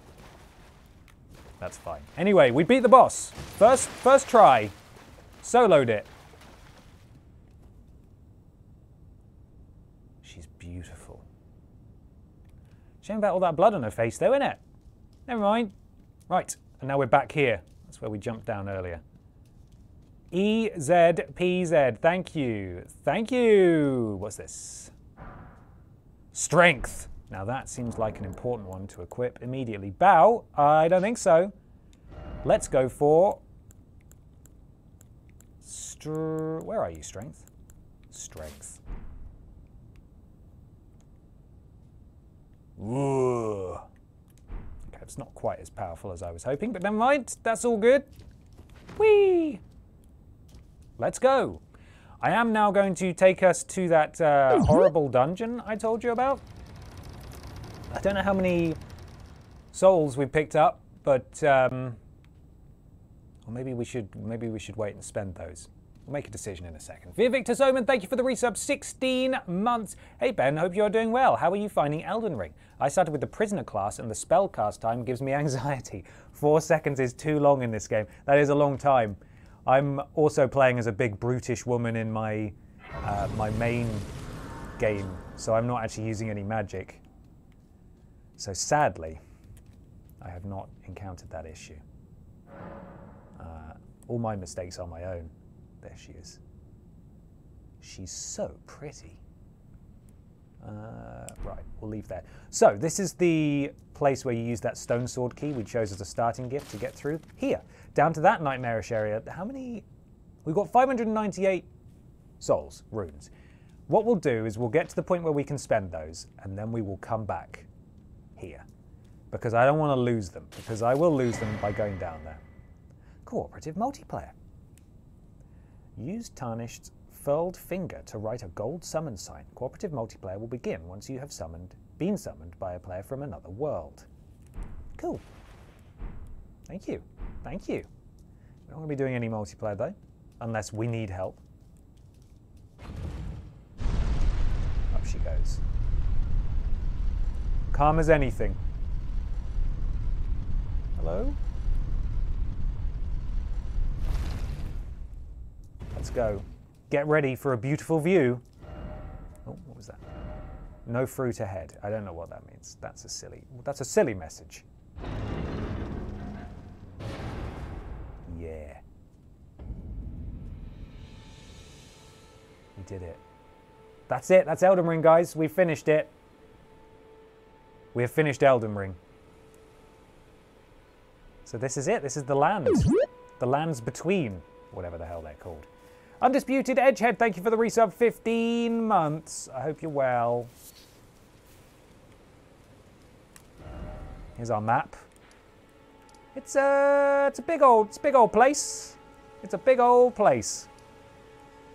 That's fine. Anyway, we beat the boss. First, first try. Soloed it. She's beautiful. Shame about all that blood on her face, though, isn't it? Never mind. Right, and now we're back here. That's where we jumped down earlier. EZPZ. Thank you. Thank you. What's this? Strength. Now that seems like an important one to equip immediately. Bow? I don't think so. Let's go for... Str Where are you, Strength? Strength. Ooh. It's not quite as powerful as I was hoping, but never mind. That's all good. Whee! Let's go. I am now going to take us to that uh, horrible dungeon I told you about. I don't know how many souls we picked up, but um, or maybe we should maybe we should wait and spend those. We'll make a decision in a second. Via Victor Soman, thank you for the resub. 16 months. Hey Ben, hope you're doing well. How are you finding Elden Ring? I started with the prisoner class and the spell cast time gives me anxiety. Four seconds is too long in this game. That is a long time. I'm also playing as a big brutish woman in my uh, my main game, so I'm not actually using any magic. So sadly, I have not encountered that issue. Uh, all my mistakes are my own. There she is. She's so pretty. Uh, right, we'll leave that. So this is the place where you use that stone sword key we chose as a starting gift to get through. Here, down to that nightmarish area. How many? We've got 598 souls, runes. What we'll do is we'll get to the point where we can spend those, and then we will come back here. Because I don't want to lose them, because I will lose them by going down there. Cooperative multiplayer. Use tarnished furled finger to write a gold summon sign. Cooperative multiplayer will begin once you have summoned, been summoned by a player from another world. Cool. Thank you. Thank you. We don't want to be doing any multiplayer though, unless we need help. Up she goes. Calm as anything. Hello? Let's go. Get ready for a beautiful view. Oh, what was that? No fruit ahead. I don't know what that means. That's a silly. That's a silly message. Yeah. We did it. That's it. That's Elden Ring, guys. We finished it. We have finished Elden Ring. So this is it. This is the land. The lands between, whatever the hell they're called. Undisputed Edgehead, thank you for the resub. 15 months. I hope you're well. Here's our map. It's a, it's a big old, it's a big old place. It's a big old place.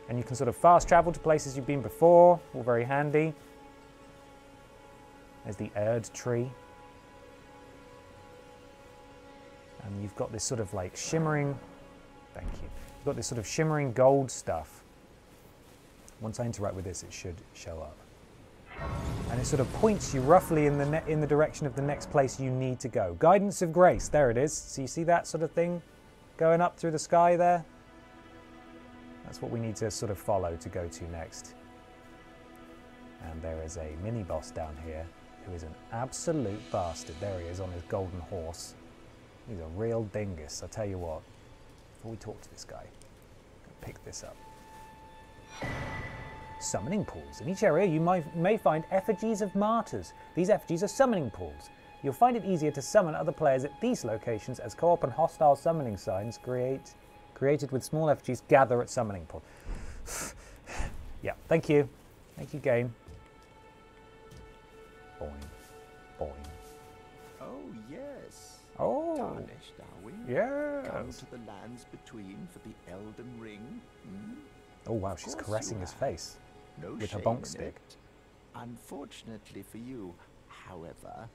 And you can sort of fast travel to places you've been before. All very handy. There's the Erdtree. And you've got this sort of like shimmering, thank you. Got this sort of shimmering gold stuff. Once I interact with this, it should show up. And it sort of points you roughly in the, in the direction of the next place you need to go. Guidance of Grace, there it is. So you see that sort of thing going up through the sky there? That's what we need to sort of follow to go to next. And there is a mini boss down here who is an absolute bastard. There he is on his golden horse. He's a real dingus, I tell you what. Before we talk to this guy, pick this up. Summoning pools. In each area, you might, may find effigies of martyrs. These effigies are summoning pools. You'll find it easier to summon other players at these locations as co-op and hostile summoning signs create, created with small effigies gather at summoning pools. yeah, thank you. Thank you, game. Boing. Boing. Oh, yes. Oh, Come to the lands between for the Elden Ring. Hmm? Oh, wow, she's caressing his face. No With her bonk stick. it. Unfortunately for you, however,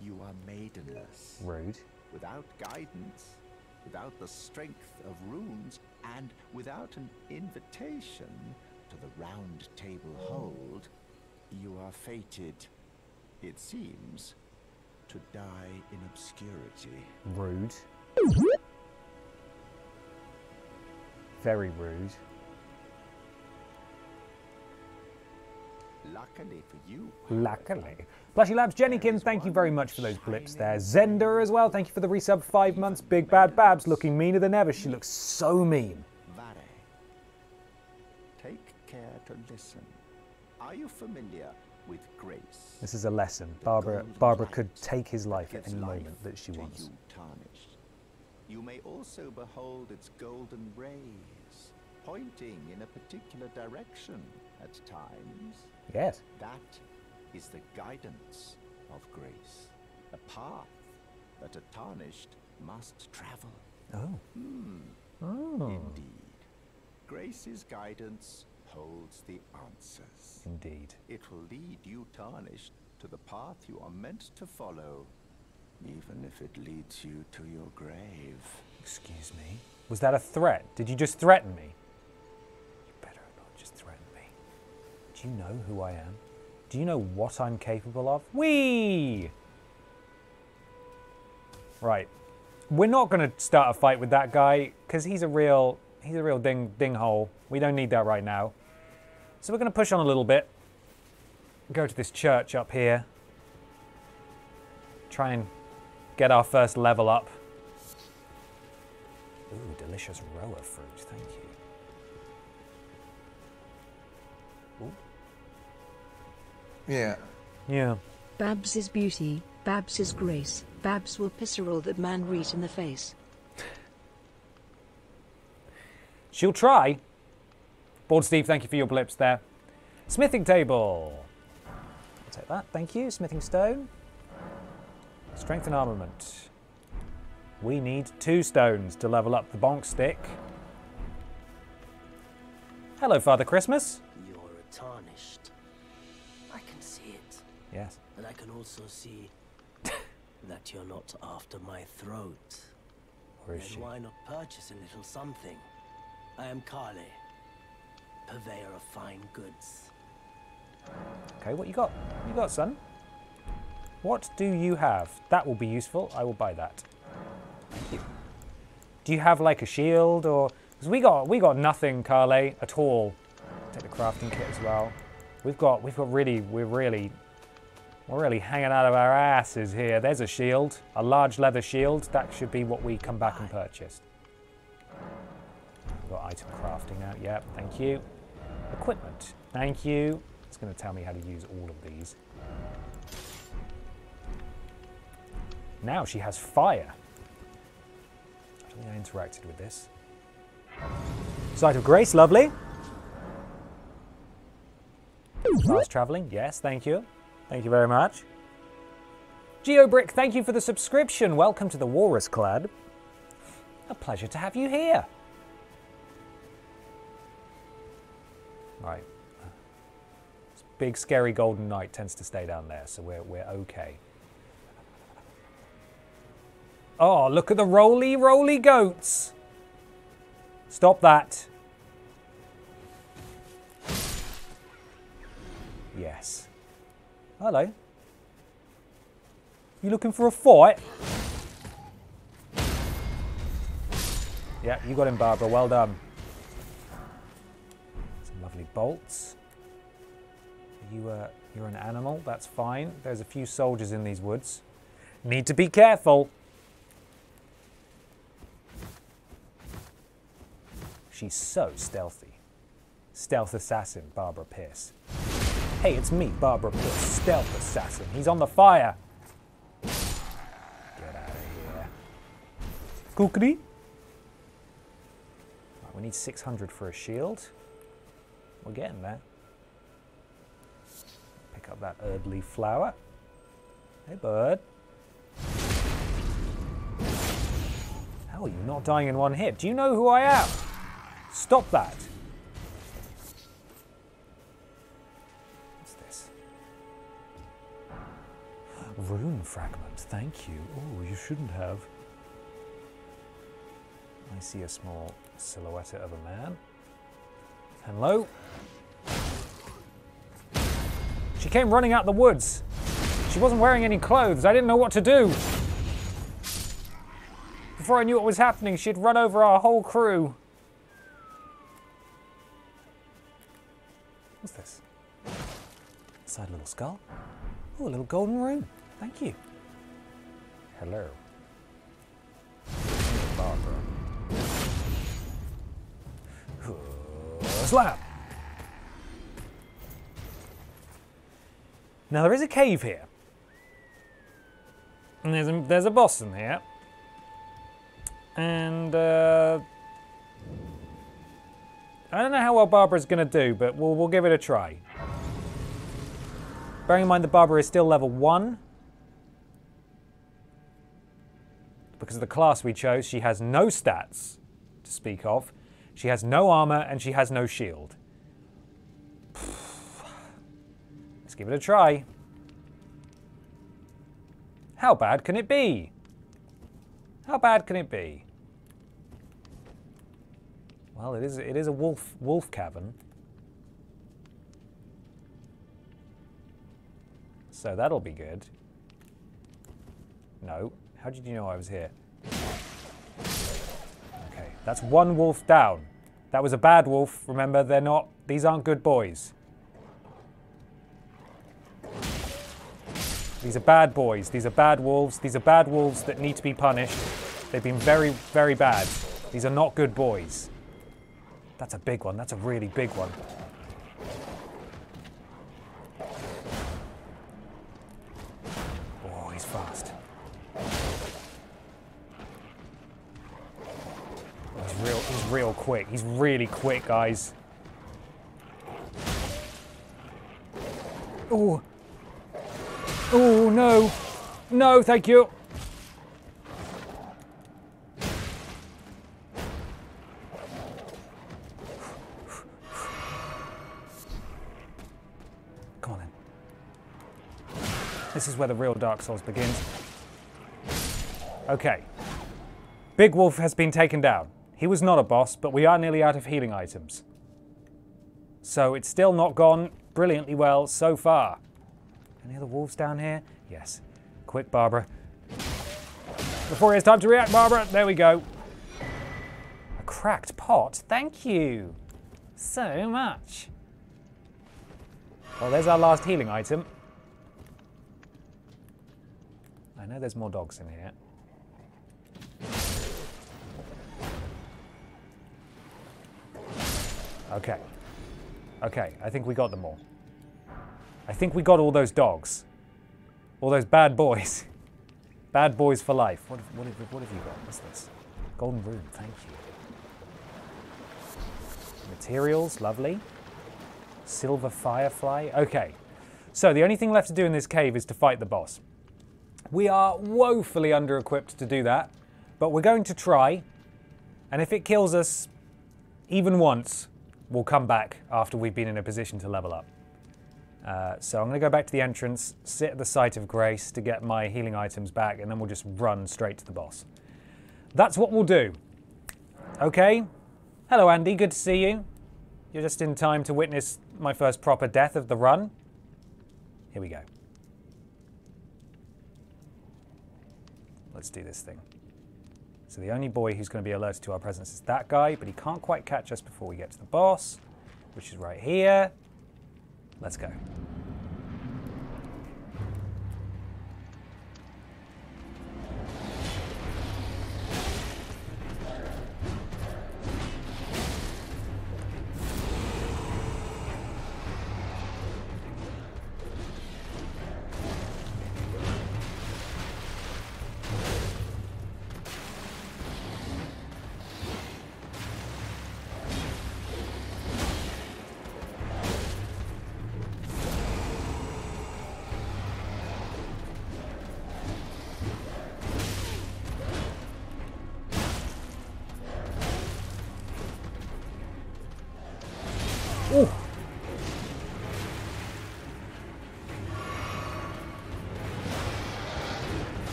you are maidenless, Rude. without guidance, without the strength of runes, and without an invitation to the round table hold. You are fated, it seems, to die in obscurity. Rude. Very rude. Luckily for you, Luckily. Plushy Labs, Jennykin, thank you very much for those blips there. Zender as well, thank you for the resub five months. Big Bad Babs looking meaner than ever. She looks so mean. Varré. Take care to listen. Are you familiar with grace? This is a lesson. Barbara Barbara could take his life at any moment that she wants. You, may also behold its golden rays, pointing in a particular direction at times. Yes. That is the guidance of grace, a path that a tarnished must travel. Oh. Hmm. Oh. Indeed. Grace's guidance holds the answers. Indeed. It will lead you tarnished to the path you are meant to follow, even if it leads you to your grave. Excuse me. Was that a threat? Did you just threaten me? You better not just threaten me. Do you know who I am? Do you know what I'm capable of? Wee! Right. We're not going to start a fight with that guy because he's a real he's a real ding ding hole. We don't need that right now. So we're going to push on a little bit. Go to this church up here. Try and get our first level up. Ooh, delicious Rowa fruit, thank you. Ooh. Yeah. Yeah. Babs is beauty, Babs is grace, Babs will piss her all that man reet in the face. She'll try. Board Steve, thank you for your blips there. Smithing table. I'll take that, thank you. Smithing stone. Strength and armament. We need two stones to level up the bonk stick. Hello, Father Christmas. You're a tarnished. I can see it. Yes. And I can also see that you're not after my throat. Where is then she? why not purchase a little something? I am Kale, purveyor of fine goods. Okay, what you got? You got, son? What do you have? That will be useful. I will buy that. Thank you. Do you have like a shield or? Because we got we got nothing, Carle, at all. Take the crafting kit as well. We've got we've got really we're really we're really hanging out of our asses here. There's a shield, a large leather shield. That should be what we come back and purchase. We've got item crafting now. Yep, thank you. Equipment. Thank you. It's going to tell me how to use all of these. Now she has fire. I don't think I interacted with this. Site of Grace, lovely. Fast traveling, yes, thank you. Thank you very much. GeoBrick, thank you for the subscription. Welcome to the Walrus Clan. A pleasure to have you here. Right. This big, scary golden knight tends to stay down there, so we're, we're okay. Oh, look at the roly, roly goats. Stop that. Yes. Hello. You looking for a fight? Yeah, you got him, Barbara. Well done. Some lovely bolts. You, uh, you're an animal. That's fine. There's a few soldiers in these woods. Need to be careful. She's so stealthy. Stealth assassin, Barbara Pierce. Hey, it's me, Barbara Pierce, stealth assassin. He's on the fire. Get out of here. Kukri. Right, we need 600 for a shield. We're getting there. Pick up that Erdleaf flower. Hey, bird. How are you not dying in one hit? Do you know who I am? Stop that. What's this? Rune fragment, thank you. Oh, you shouldn't have. I see a small silhouette of a man. Hello? She came running out the woods. She wasn't wearing any clothes. I didn't know what to do. Before I knew what was happening, she'd run over our whole crew. Side little skull. Oh, a little golden rune. Thank you. Hello. Barbara. Slap. Now there is a cave here. And there's a, there's a boss in here. And uh, I don't know how well Barbara's going to do, but we'll, we'll give it a try. Bearing in mind the Barber is still level 1. Because of the class we chose, she has no stats to speak of. She has no armor and she has no shield. Let's give it a try. How bad can it be? How bad can it be? Well, it is it is a wolf wolf cavern. So that'll be good. No. How did you know I was here? Okay, that's one wolf down. That was a bad wolf. Remember, they're not these aren't good boys. These are bad boys. These are bad wolves. These are bad wolves that need to be punished. They've been very, very bad. These are not good boys. That's a big one. That's a really big one. Real, quick. He's really quick, guys. Oh. Oh, no. No, thank you. Come on then. This is where the real Dark Souls begins. Okay. Big Wolf has been taken down. He was not a boss, but we are nearly out of healing items. So it's still not gone brilliantly well so far. Any other wolves down here? Yes. Quick, Barbara. Before he has time to react, Barbara. There we go. A cracked pot. Thank you so much. Well, there's our last healing item. I know there's more dogs in here. Okay. Okay, I think we got them all. I think we got all those dogs. All those bad boys. Bad boys for life. What, have- what, what have you got? What's this? Golden rune, thank you. Materials, lovely. Silver firefly. Okay. So the only thing left to do in this cave is to fight the boss. We are woefully under equipped to do that, but we're going to try. And if it kills us even once, we'll come back after we've been in a position to level up. Uh, so I'm going to go back to the entrance, sit at the site of grace to get my healing items back, and then we'll just run straight to the boss. That's what we'll do. Okay? Hello, Andy. Good to see you. You're just in time to witness my first proper death of the run. Here we go. Let's do this thing. So the only boy who's going to be alerted to our presence is that guy, but he can't quite catch us before we get to the boss, which is right here. Let's go.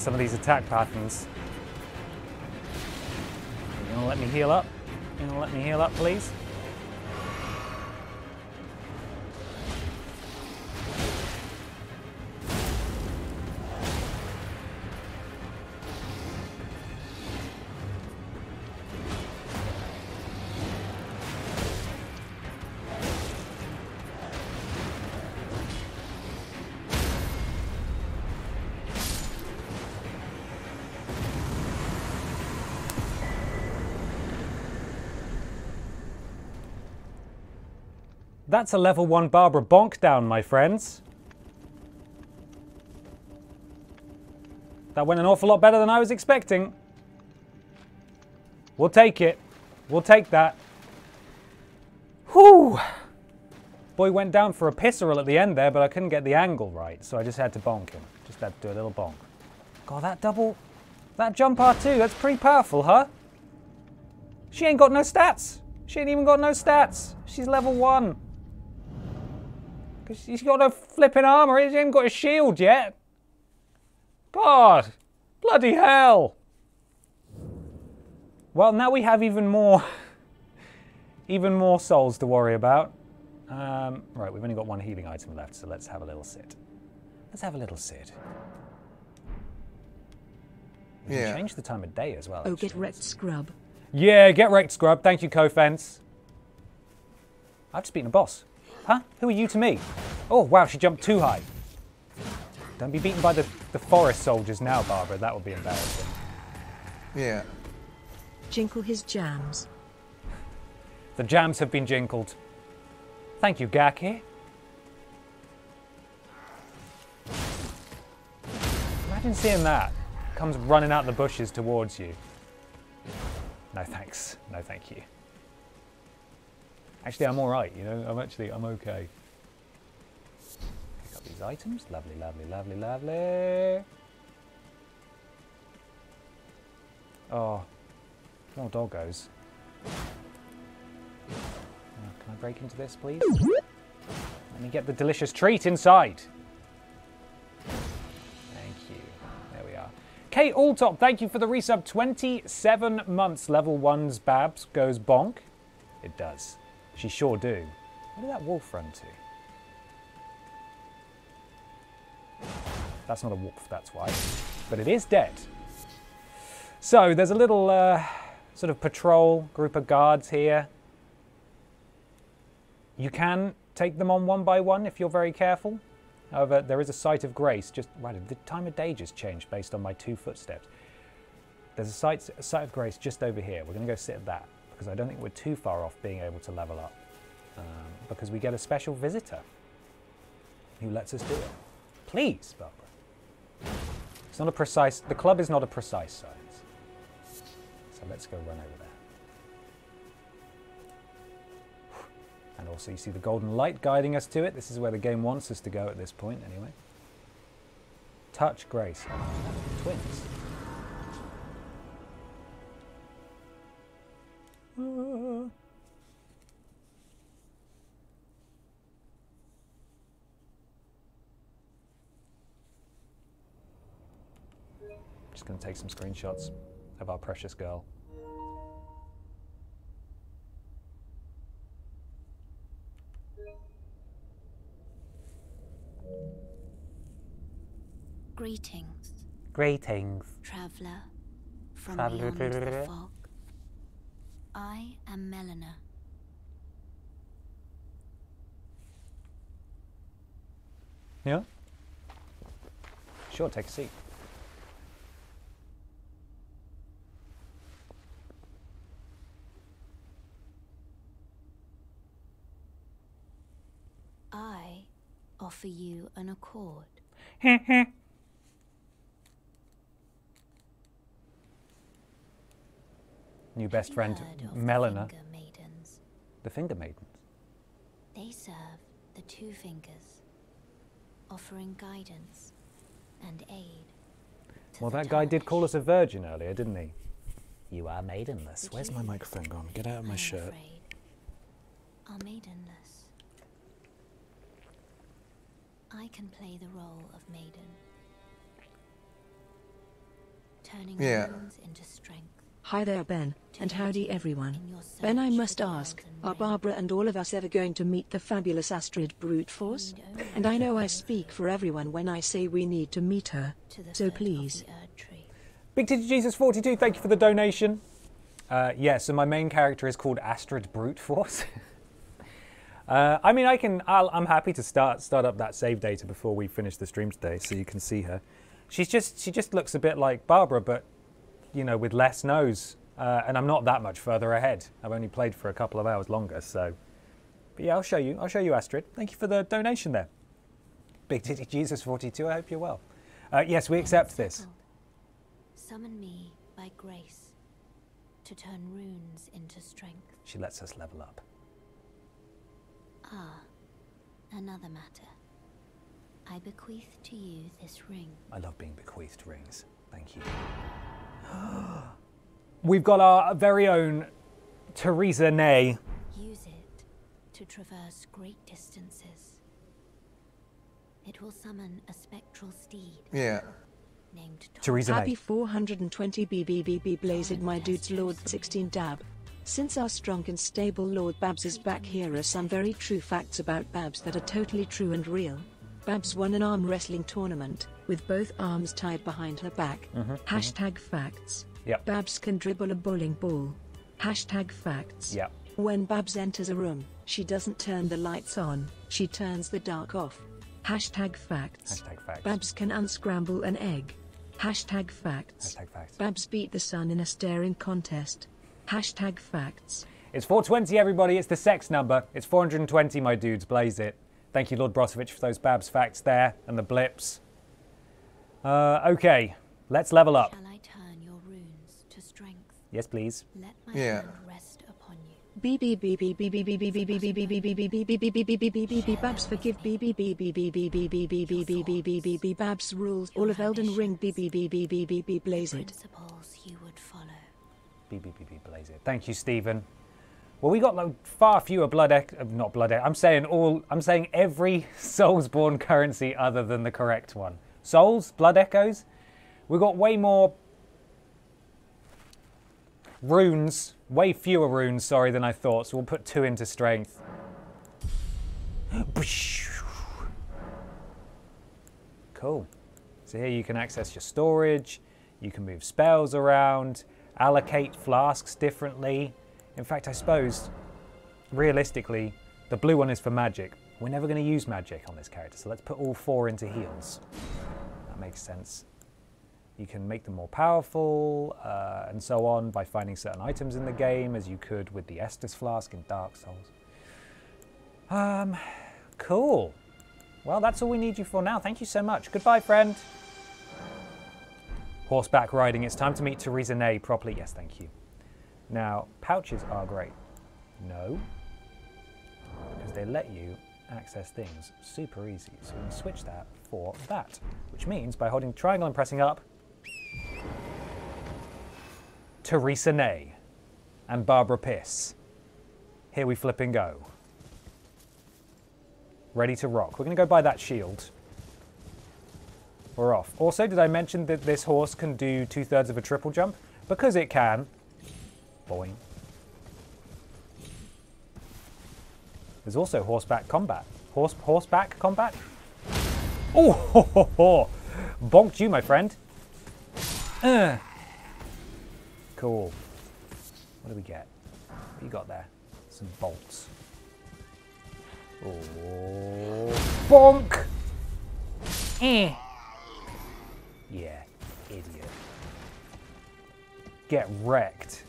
Some of these attack patterns. You gonna let me heal up? You gonna let me heal up, please? That's a level 1 Barbara bonk down, my friends. That went an awful lot better than I was expecting. We'll take it. We'll take that. Whew! Boy went down for a pisserel at the end there, but I couldn't get the angle right, so I just had to bonk him. Just had to do a little bonk. God, that double... That jump R2, that's pretty powerful, huh? She ain't got no stats. She ain't even got no stats. She's level 1. Because she's got no flipping armor. She ain't got a shield yet. God. Bloody hell. Well, now we have even more... even more souls to worry about. Um, right, we've only got one healing item left, so let's have a little sit. Let's have a little sit. We can Yeah. change the time of day as well. Oh, get wrecked, scrub. Yeah, get wrecked, scrub. Thank you, co-fence. I've just beaten a boss. Huh? Who are you to me? Oh, wow, she jumped too high. Don't be beaten by the, the forest soldiers now, Barbara. That would be embarrassing. Yeah. Jinkle his jams. The jams have been jinkled. Thank you, Gaki. Imagine seeing that. Comes running out the bushes towards you. No thanks. No thank you. Actually, I'm alright, you know? I'm actually, I'm okay. Pick up these items. Lovely, lovely, lovely, lovely. Oh, more doggos. Uh, Can I break into this, please? Let me get the delicious treat inside. Thank you. There we are. Kate Alltop, thank you for the resub. 27 months. Level 1's Babs goes bonk. It does. She sure do. Where did that wolf run to? That's not a wolf, that's why. But it is dead. So there's a little uh, sort of patrol group of guards here. You can take them on one by one if you're very careful. However, there is a site of grace. Just right, the time of day just changed based on my two footsteps. There's a site, a site of grace just over here. We're going to go sit at that because I don't think we're too far off being able to level up. Um, because we get a special visitor who lets us do it. Please, Barbara. It's not a precise. The club is not a precise science. So let's go run over there. And also, you see the golden light guiding us to it. This is where the game wants us to go at this point, anyway. Touch Grace. Twins. Just going to take some screenshots of our precious girl. Greetings, Greetings. traveller from Traveller. beyond the fog. I am Melina. Yeah? Sure, take a seat. I offer you an accord. New best friend, Melina. The finger maidens. The Finger Maidens. They serve the two fingers, offering guidance and aid. Well, that guy did call us a virgin earlier, didn't he? You are maidenless. Would Where's my use microphone gone? Get out of my I'm shirt. afraid, are maidenless. I can play the role of maiden. turning Yeah. runes into strength. Hi there, Ben, and howdy everyone. Ben, I must ask, are Barbara and all of us ever going to meet the fabulous Astrid Brute Force? And I know I speak for everyone when I say we need to meet her. So please. Big Titty Jesus 42, thank you for the donation. Uh, yeah, so my main character is called Astrid Brute Force. uh, I mean, I can. I'll, I'm happy to start start up that save data before we finish the stream today, so you can see her. She's just she just looks a bit like Barbara, but you know, with less nose. Uh, and I'm not that much further ahead. I've only played for a couple of hours longer, so. But yeah, I'll show you. I'll show you, Astrid. Thank you for the donation there. Big Titty Jesus 42. I hope you're well. Uh, yes, we accept this. Summon me by grace to turn runes into strength. She lets us level up. Ah, another matter. I bequeath to you this ring. I love being bequeathed rings. Thank you. We've got our very own Theresa Ney. Use it to traverse great distances. It will summon a spectral steed Yeah. named Tom. Theresa Happy Ney. 420 BBBB Blaze it my dudes Lord 16 Dab. Since our strong and stable Lord Babs is back here are some very true facts about Babs that are totally true and real. Babs won an arm wrestling tournament, with both arms tied behind her back. Mm-hmm, mm-hmm. Hashtag facts. Yep. Babs can dribble a bowling ball. Hashtag facts. Yep. When Babs enters a room, she doesn't turn the lights on, she turns the dark off. Hashtag facts. Hashtag facts. Babs can unscramble an egg. Hashtag facts. Hashtag facts. Babs beat the sun in a staring contest. Hashtag facts. It's 420, everybody. It's the sex number. It's 420, my dudes. Blaze it. Thank you, Lord Brosovich, for those Babs facts there and the blips. Uh, okay, let's level up. Shall I turn your runes to strength? Yes, please. Let my yeah. hand rest upon you. Babs forgive Babs rules all of Elden Ring blaze it. Principles you would follow. Blaze it. Thank you, Stephen. Well, we got like, far fewer blood, ec- uh, not blood. ec- I'm saying all. I'm saying every Soulsborne currency other than the correct one. Souls, blood echoes. We got way more runes, way fewer runes. Sorry than I thought. So we'll put two into strength. Cool. So here you can access your storage, you can move spells around, allocate flasks differently. In fact, I suppose, realistically, the blue one is for magic. We're never going to use magic on this character, so let's put all four into heals. That makes sense. You can make them more powerful uh, and so on by finding certain items in the game, as you could with the Estus flask in Dark Souls. Um, cool. Well, that's all we need you for now. Thank you so much. Goodbye, friend. Horseback riding. It's time to meet Theresa Ney properly. Yes, thank you. Now, pouches are great. No. Because they let you access things super easy. So we can switch that for that. Which means by holding triangle and pressing up, Theresa Ney and Barbara Pis. Here we flip and go. Ready to rock. We're going to go buy that shield. We're off. Also, did I mention that this horse can do two thirds of a triple jump? Because it can. Boing. There's also horseback combat. Horse horseback combat. Oh, ho, ho, ho. bonked you, my friend. Uh. Cool. What do we get? What you got there? Some bolts. Oh, bonk! Eh. Yeah, idiot. Get wrecked.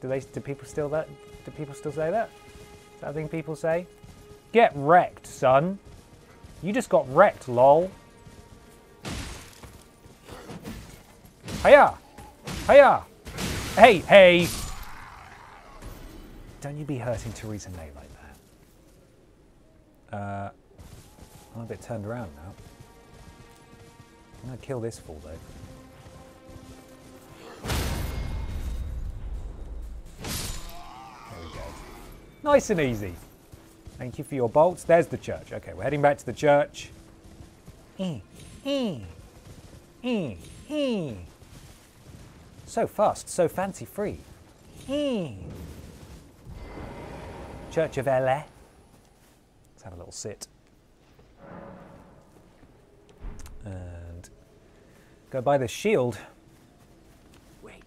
Do they? Do people still that? Do people still say that? Is that thing people say? Get wrecked, son. You just got wrecked, lol. Hiya! Hiya! Hey, hey! Don't you be hurting Theresa May like that. Uh, I'm a bit turned around now. I'm gonna kill this fool though. Nice and easy. Thank you for your bolts. There's the church. Okay, we're heading back to the church. So fast, so fancy free. Church of Elleh. Let's have a little sit. And go buy the shield, Wait,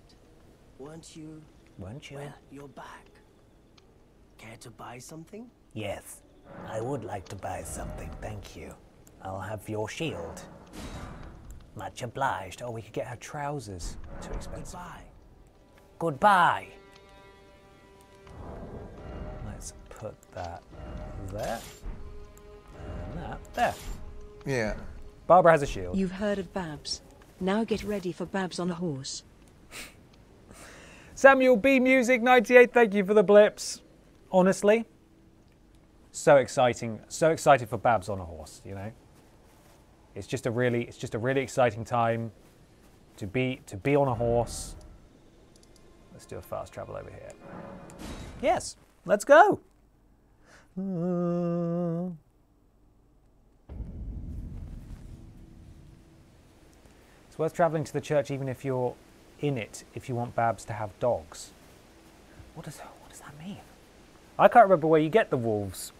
weren't you? weren't you? Well, you're back. Care to buy something? Yes, I would like to buy something, thank you. I'll have your shield. Much obliged. Oh, we could get her trousers. Too expensive. Goodbye. Goodbye. Let's put that there. And that there. Yeah. Barbara has a shield. You've heard of Babs. Now get ready for Babs on a horse. Samuel B Music 98, thank you for the blips. Honestly, so exciting, so excited for Babs on a horse, you know. It's just a really it's just a really exciting time to be to be on a horse. Let's do a fast travel over here. Yes, let's go. It's worth traveling to the church even if you're in it if you want Babs to have dogs. What does what does that mean? I can't remember where you get the wolves.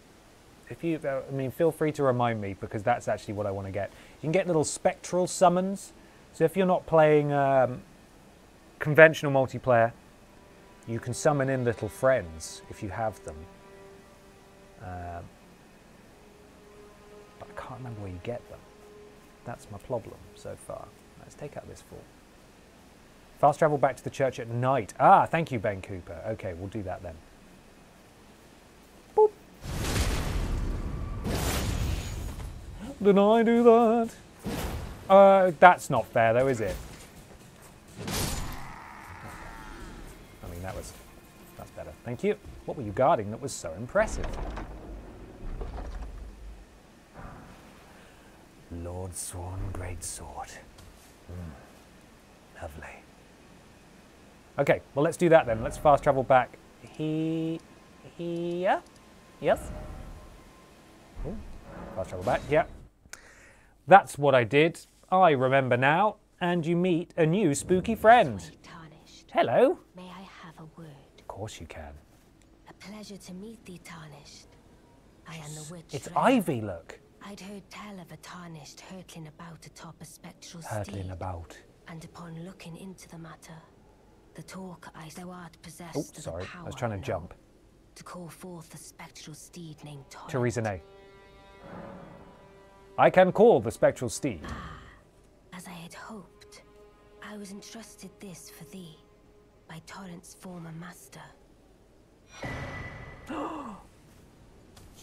If you, uh, I mean, feel free to remind me because that's actually what I want to get. You can get little spectral summons. So if you're not playing um, conventional multiplayer, you can summon in little friends if you have them. Um, but I can't remember where you get them. That's my problem so far. Let's take out this fool. Fast travel back to the church at night. Ah, thank you, Ben Cooper. Okay, we'll do that then. Did I do that? Uh, that's not fair, though, is it? I mean, that was that's better. Thank you. What were you guarding that was so impressive? Lord Swan Great Sword. Mm. Lovely. Okay, well let's do that then. Let's fast travel back. He, here, yes. Ooh, fast travel back. Yeah. That's what I did. I remember now. And you meet a new spooky friend. Way tarnished. Hello. May I have a word? Of course you can. A pleasure to meet thee, tarnished. I am the witch. It's Freya. Ivy. Look, I'd heard tell of a tarnished hurtling about atop a spectral hurtling steed, about. and upon looking into the matter, the talk I thou art possessed Oh, of the sorry. I was trying to now jump. To call forth a spectral steed named Torrent. Theresa Nay. I can call the spectral steed. Ah, As I had hoped, I was entrusted this for thee by Torrent's former master.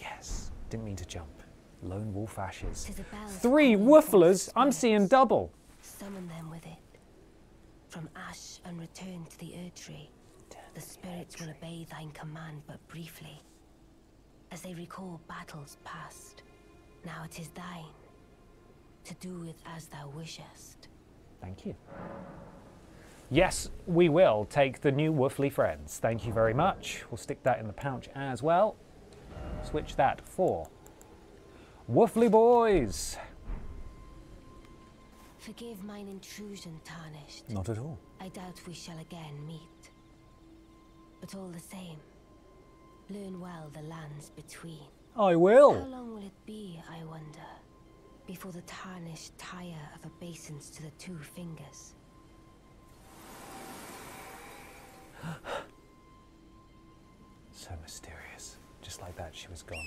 Yes. Didn't mean to jump. Lone wolf ashes. Tis a bell's Three wooflers. I'm seeing double. Summon them with it. From ash and return to the Erdtree. The spirits will obey thine command but briefly. As they recall battles past, now it is thine. To do with as thou wishest. Thank you. Yes, we will take the new Woofly friends. Thank you very much. We'll stick that in the pouch as well. Switch that for Woofly boys. Forgive mine intrusion, tarnished. Not at all. I doubt we shall again meet. But all the same, learn well the lands between. I will. How long will it be, I wonder, before the tarnished tire of obeisance to the two fingers? So mysterious. Just like that, she was gone.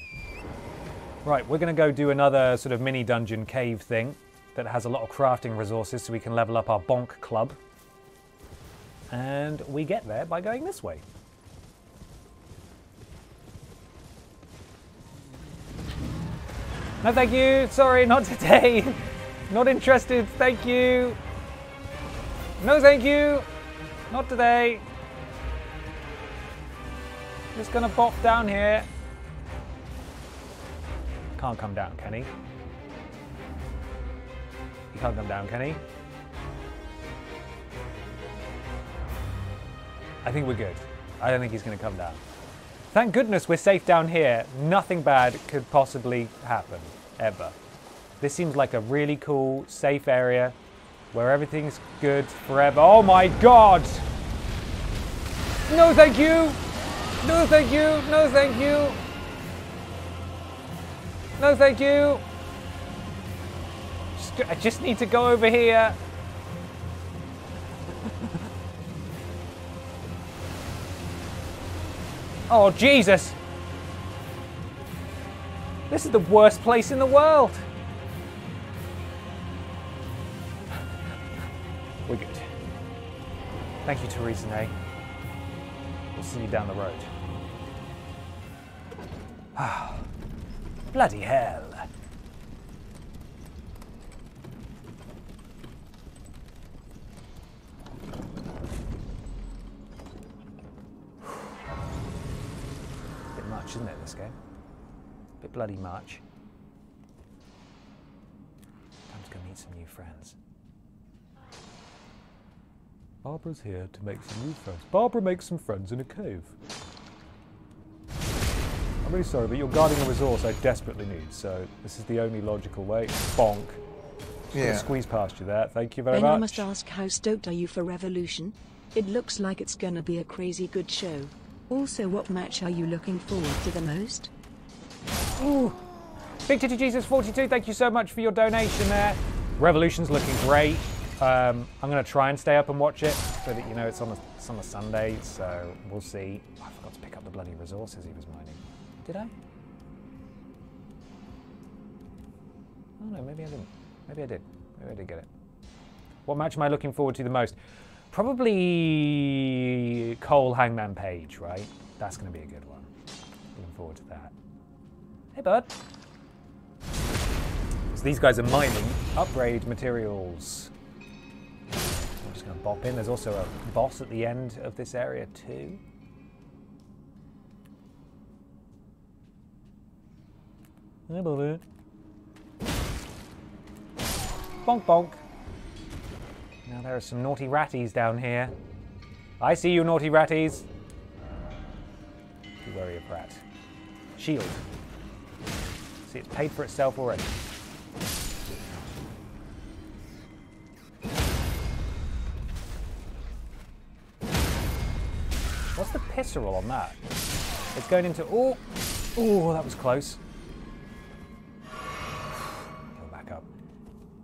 Right, we're going to go do another sort of mini dungeon cave thing that has a lot of crafting resources so we can level up our bonk club. And we get there by going this way. No, thank you. Sorry, not today. not interested. Thank you. No, thank you. Not today. Just gonna bop down here. Can't come down, can he? He can't come down, can he? I think we're good. I don't think he's gonna come down. Thank goodness we're safe down here. Nothing bad could possibly happen, ever. This seems like a really cool, safe area. Where everything's good forever. Oh my god! No thank you! No thank you! No thank you! No thank you! Just, I just need to go over here. Oh, Jesus! This is the worst place in the world. We're good. Thank you, Theresa Nay. We'll see you down the road. Bloody hell. Bit much, isn't it, this game? A Bit bloody much. Time to go meet some new friends. Barbara's here to make some new friends. Barbara makes some friends in a cave. I'm really sorry, but you're guarding a resource I desperately need, so this is the only logical way. Bonk. Gonna Yeah. Squeeze past you there. Thank you very much. I must ask how stoked are you for Revolution? It looks like it's gonna be a crazy good show. Also, what match are you looking forward to the most? Ooh. Big Titty Jesus 42, thank you so much for your donation there. Revolution's looking great. Um, I'm going to try and stay up and watch it, but you know it's on a, it's on a Sunday, so we'll see. I forgot to pick up the bloody resources he was mining. Did I? Oh no, maybe I didn't. Maybe I did. Maybe I did get it. What match am I looking forward to the most? Probably Cole Hangman Page, right? That's going to be a good one. Looking forward to that. Hey, bud. So these guys are mining upgrade materials. I'm just going to bop in. There's also a boss at the end of this area too. Bonk, bonk. Now there are some naughty ratties down here. I see you, naughty ratties. You worry, a rat. Shield. See, it's paid for itself already. What's the pisserel on that? It's going into. Oh! Oh, that was close.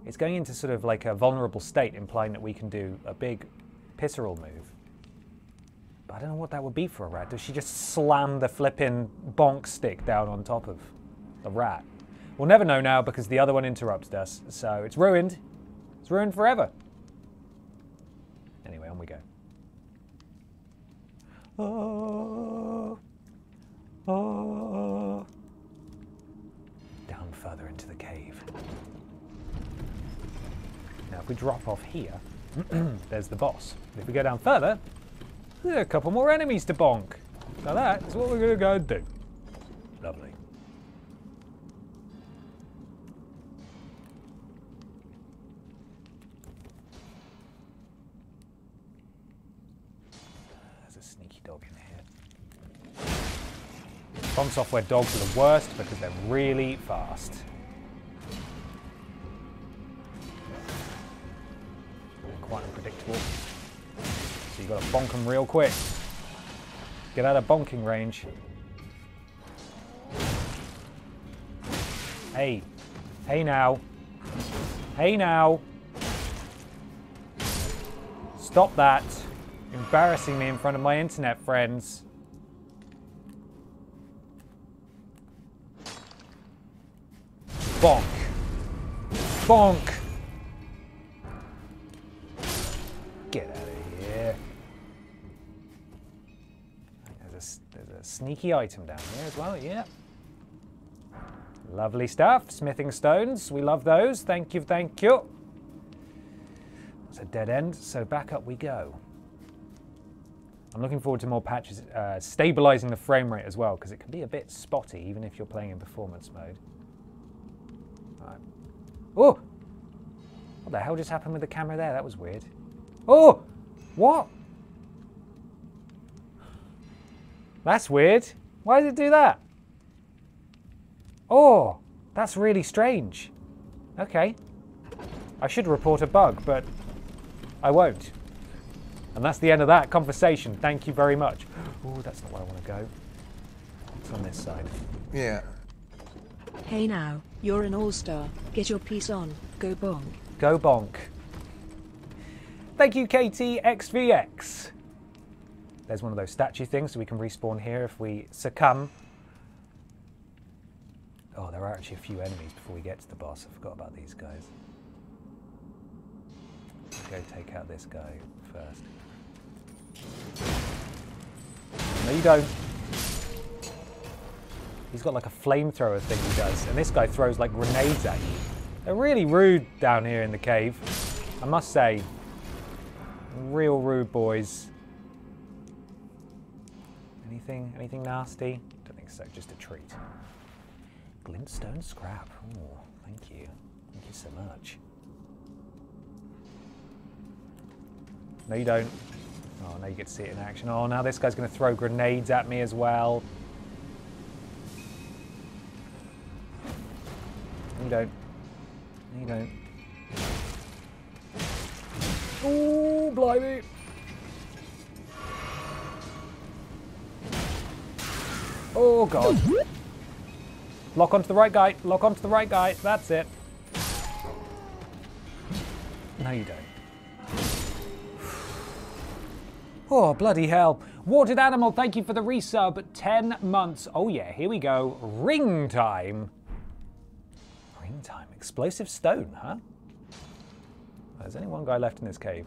It's going into sort of like a vulnerable state, implying that we can do a big pisserel move. But I don't know what that would be for a rat. Does she just slam the flipping bonk stick down on top of the rat? We'll never know now because the other one interrupted us. So it's ruined. It's ruined forever. Anyway, on we go. Oh, oh. We drop off here, there's the boss. If we go down further, there are a couple more enemies to bonk. So that is what we're going to go and do. Lovely. There's a sneaky dog in here. From Software dogs are the worst because they're really fast. So you got to bonk them real quick. Get out of bonking range. Hey. Hey now. Hey now. Stop that. Embarrassing me in front of my internet friends. Bonk. Bonk. Sneaky item down here as well, yeah. Lovely stuff. Smithing stones. We love those. Thank you, thank you. It's a dead end, so back up we go. I'm looking forward to more patches uh, stabilizing the frame rate as well, because it can be a bit spotty even if you're playing in performance mode. Oh! What the hell just happened with the camera there? That was weird. Oh! What? That's weird. Why did it do that? Oh, that's really strange. Okay. I should report a bug, but I won't. And that's the end of that conversation. Thank you very much. Oh, that's not where I want to go. It's on this side. Yeah. Hey now, you're an all-star. Get your piece on. Go bonk. Go bonk. Thank you, KTXVX. There's one of those statue things, so we can respawn here if we succumb. Oh, there are actually a few enemies before we get to the boss. I forgot about these guys. Go take out this guy first. No, you don't. He's got like a flamethrower thing he does, and this guy throws like grenades at you. They're really rude down here in the cave, I must say. Real rude boys. Anything, anything nasty? Don't think so, just a treat. Glintstone scrap. Thank you. Thank you so much. No, you don't. Oh, now you get to see it in action. Oh, now this guy's going to throw grenades at me as well. No, you don't. No, you don't. Oh, blimey. Oh, God. Lock onto the right guy. Lock onto the right guy. That's it. No, you don't. Oh, bloody hell. Watered Animal, thank you for the resub. 10 months. Oh, yeah, here we go. Ring time. Ring time. Explosive stone, huh? There's only one guy left in this cave.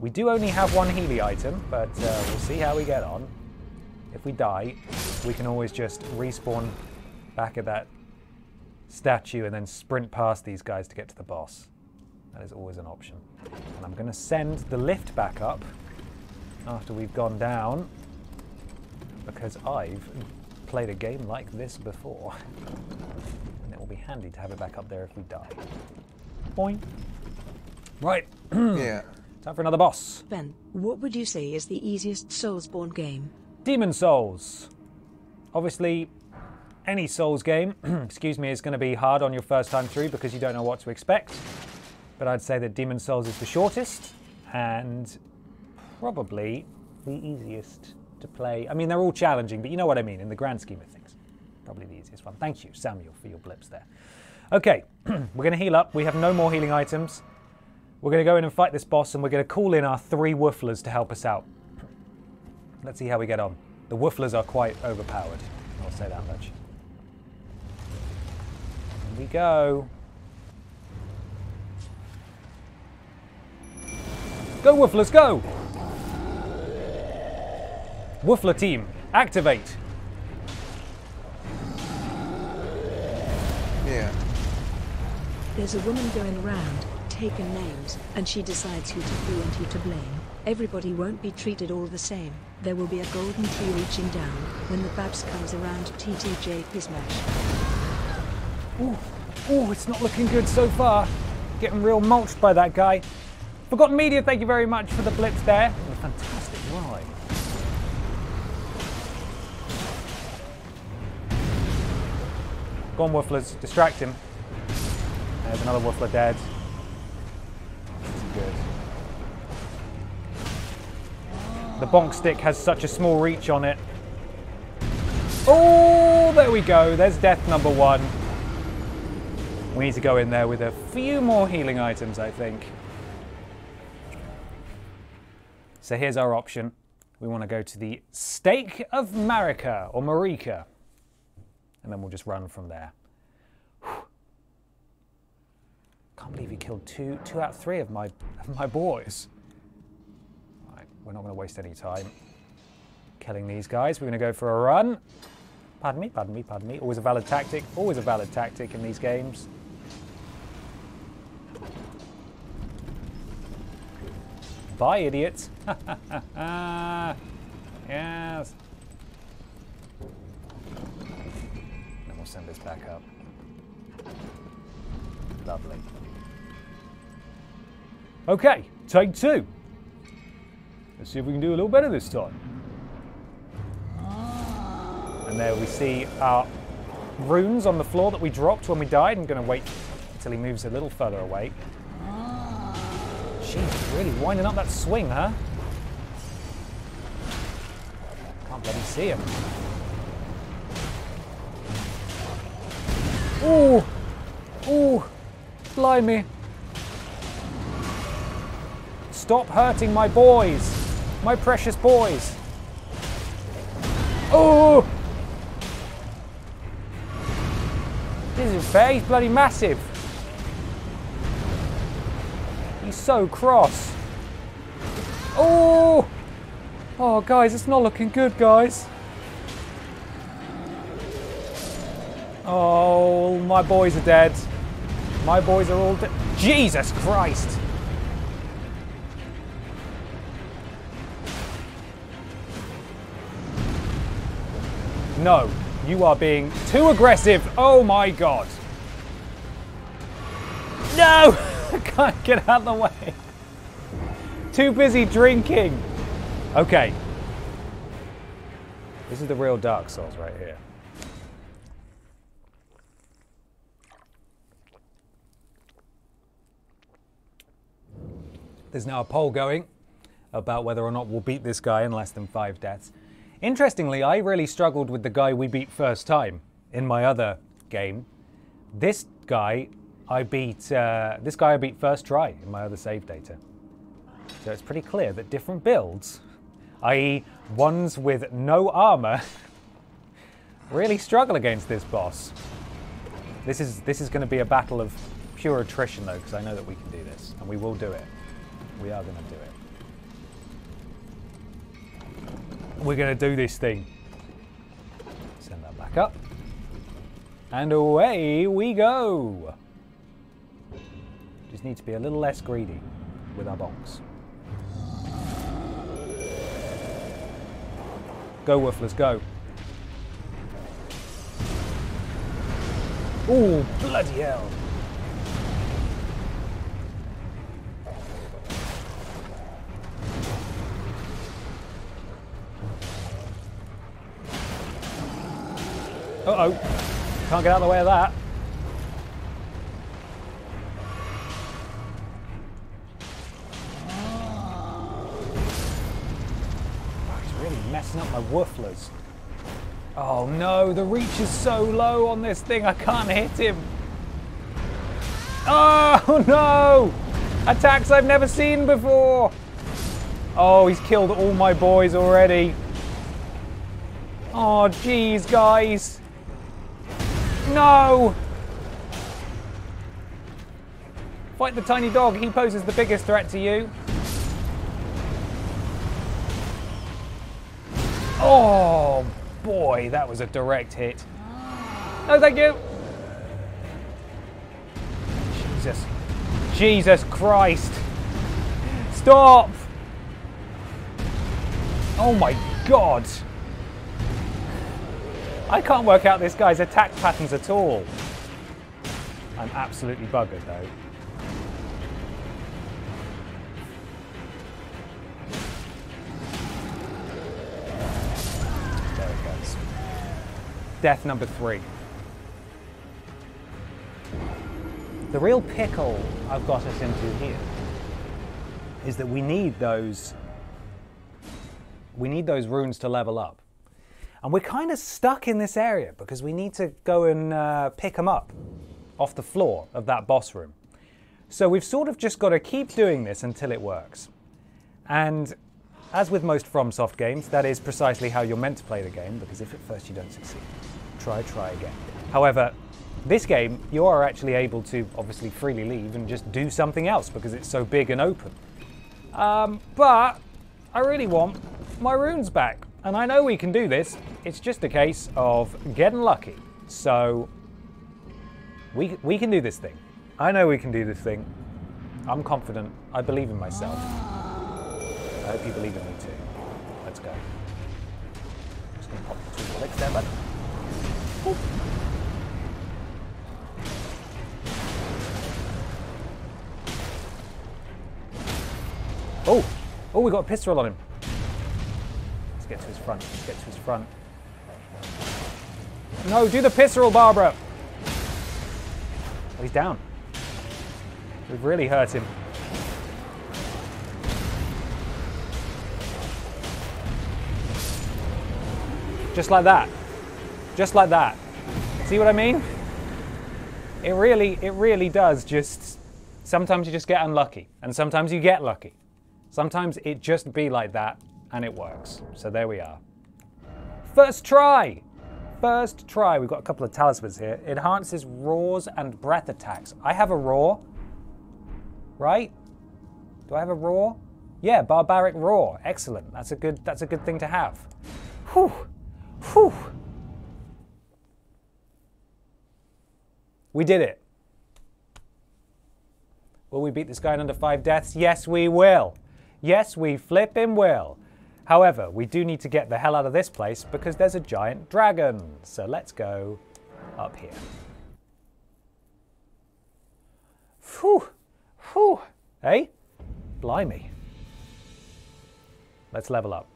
We do only have one Healy item, but uh, we'll see how we get on. If we die, we can always just respawn back at that statue and then sprint past these guys to get to the boss. That is always an option. And I'm going to send the lift back up after we've gone down because I've played a game like this before. And it will be handy to have it back up there if we die. Boing. Right. yeah. Time for another boss. Ben, what would you say is the easiest Soulsborne game? Demon's Souls. Obviously, any Souls game, excuse me, is going to be hard on your first time through because you don't know what to expect. But I'd say that Demon's Souls is the shortest and probably the easiest to play. I mean, they're all challenging, but you know what I mean in the grand scheme of things. Probably the easiest one. Thank you, Samuel, for your blips there. Okay, we're going to heal up. We have no more healing items. We're going to go in and fight this boss, and we're going to call in our three wooflers to help us out. Let's see how we get on. The wooflers are quite overpowered. I'll say that much. Here we go. Go, wooflers, go! Woofler team, activate. Yeah. There's a woman going around, taking names, and she decides who to free and who to blame. Everybody won't be treated all the same. There will be a golden tree reaching down when the Babs comes around TTJ Pismash. Ooh, ooh, it's not looking good so far. Getting real mulched by that guy. Forgotten Media, thank you very much for the blitz there. A fantastic ride. Go on, Wooflers. Distract him. There's another Woofler dead. This is good. The bonk stick has such a small reach on it. Oh, there we go. There's death number one. We need to go in there with a few more healing items, I think. So here's our option. We want to go to the Stake of Marika, or Marika. And then we'll just run from there. Whew. Can't believe he killed two, two out of three of my, of my boys. We're not going to waste any time killing these guys. We're going to go for a run. Pardon me, pardon me, pardon me. Always a valid tactic. Always a valid tactic in these games. Bye, idiots. yes. Then we'll send this back up. Lovely. Okay, take two. Let's see if we can do a little better this time. Ah. And there we see our runes on the floor that we dropped when we died. I'm going to wait until he moves a little further away. Ah. She's really winding up that swing, huh? Can't bloody see him. Ooh! Ooh! Blimey! Stop hurting my boys! My precious boys! Oh! This is fair, he's bloody massive. He's so cross. Oh! Oh, guys, it's not looking good, guys. Oh, my boys are dead. My boys are all dead. Jesus Christ! No, you are being too aggressive. Oh my god. No! I can't get out of the way. Too busy drinking. Okay. This is the real Dark Souls right here. There's now a poll going about whether or not we'll beat this guy in less than five deaths. Interestingly, I really struggled with the guy we beat first time in my other game. This guy, I beat. Uh, this guy I beat first try in my other save data. So it's pretty clear that different builds, i.e., ones with no armor, really struggle against this boss. This is this is going to be a battle of pure attrition, though, because I know that we can do this, and we will do it. We are going to do it. We're going to do this thing. Send that back up. And away we go. Just need to be a little less greedy with our box. Go, Wooflers, go. Ooh, bloody hell. Uh-oh. Can't get out of the way of that. Oh, he's really messing up my wooflers. Oh no, the reach is so low on this thing, I can't hit him. Oh no! Attacks I've never seen before! Oh, he's killed all my boys already. Oh, jeez, guys. No! Fight the tiny dog. He poses the biggest threat to you. Oh, boy, that was a direct hit. No, thank you. Jesus. Jesus Christ. Stop. Oh my God. I can't work out this guy's attack patterns at all. I'm absolutely buggered though. There it goes. Death number three. The real pickle I've got us into here is that we need those we need those runes to level up. And we're kind of stuck in this area because we need to go and uh, pick them up off the floor of that boss room. So we've sort of just got to keep doing this until it works. And as with most FromSoft games, that is precisely how you're meant to play the game because if at first you don't succeed, try, try again. However, this game, you are actually able to obviously freely leave and just do something else because it's so big and open. Um, but I really want my runes back. And I know we can do this. It's just a case of getting lucky. So we, we can do this thing. I know we can do this thing. I'm confident. I believe in myself. I hope you believe in me too. Let's go. Just gonna pop two legs there, bud. Oh, oh, we got a pistol on him. Let's get to his front. Let's get to his front. No, do the pistol, Barbara. Oh, he's down. We've really hurt him. Just like that. Just like that. See what I mean? It really, it really does just. Sometimes you just get unlucky, and sometimes you get lucky. Sometimes it just be like that, and it works. So there we are. First try! First try. We've got a couple of talismans here. Enhances roars and breath attacks. I have a roar. Right? Do I have a roar? Yeah, barbaric roar. Excellent. That's a good that's a good thing to have. Whew. Whew. We did it. Will we beat this guy in under five deaths? Yes, we will. Yes, we flipping will. However, we do need to get the hell out of this place because there's a giant dragon. So let's go up here. Whew. Whew. Hey? Blimey. Let's level up.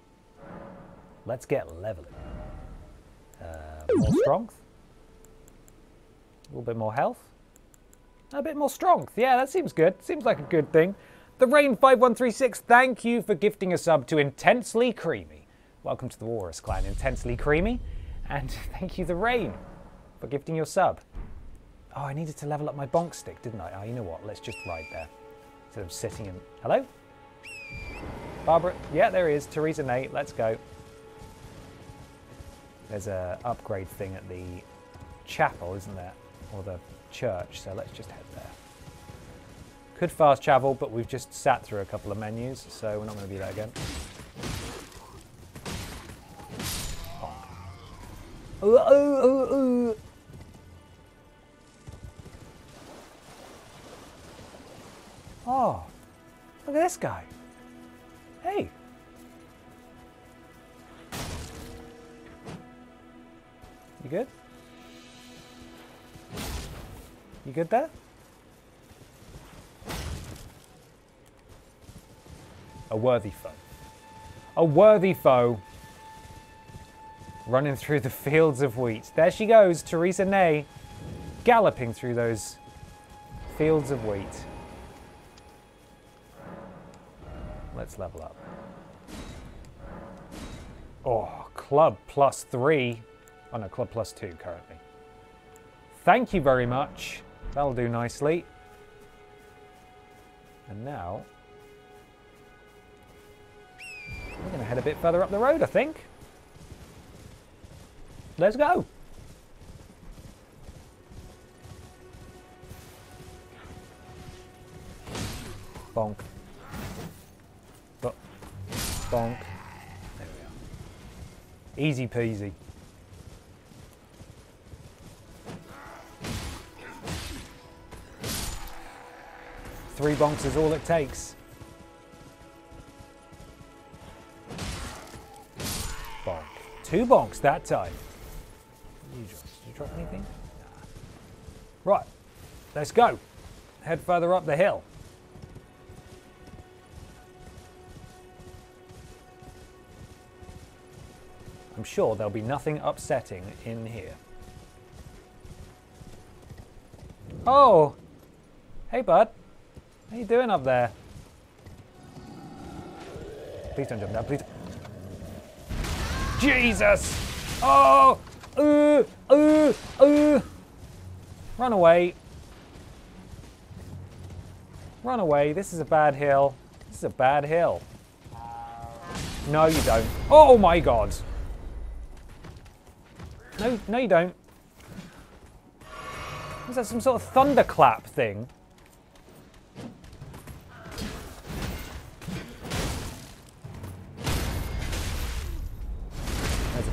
Let's get leveling. Uh, more strength. A little bit more health. A bit more strength. Yeah, that seems good. Seems like a good thing. The Rain5136, thank you for gifting a sub to Intensely Creamy. Welcome to the Walrus Clan, Intensely Creamy. And thank you, The Rain, for gifting your sub. Oh, I needed to level up my bonk stick, didn't I? Oh, you know what? Let's just ride there. Instead of sitting in. Hello? Barbara? Yeah, there is. Teresa Nate, let's go. There's a upgrade thing at the chapel, isn't there? Or the church, so let's just head there. Could fast travel, but we've just sat through a couple of menus, so we're not going to do that again. Oh. Ooh, ooh, ooh. Oh, look at this guy. Hey. You good? You good there? A worthy foe. A worthy foe. Running through the fields of wheat. There she goes, Theresa Ney, galloping through those fields of wheat. Let's level up. Oh, club plus three. Oh no, club plus two currently. Thank you very much. That'll do nicely. And now, we're going to head a bit further up the road, I think. Let's go. Bonk. Bo- Bonk. There we are. Easy peasy. Three bonks is all it takes. Two bonks that time. Did you drop anything? Right, let's go. Head further up the hill. I'm sure there'll be nothing upsetting in here. Oh! Hey, bud. How you doing up there? Please don't jump down, please. Jesus! Oh! Ooh! Ooh! Ooh! Run away. Run away. This is a bad hill. This is a bad hill. No, you don't. Oh my god! No, no you don't. Was that some sort of thunderclap thing?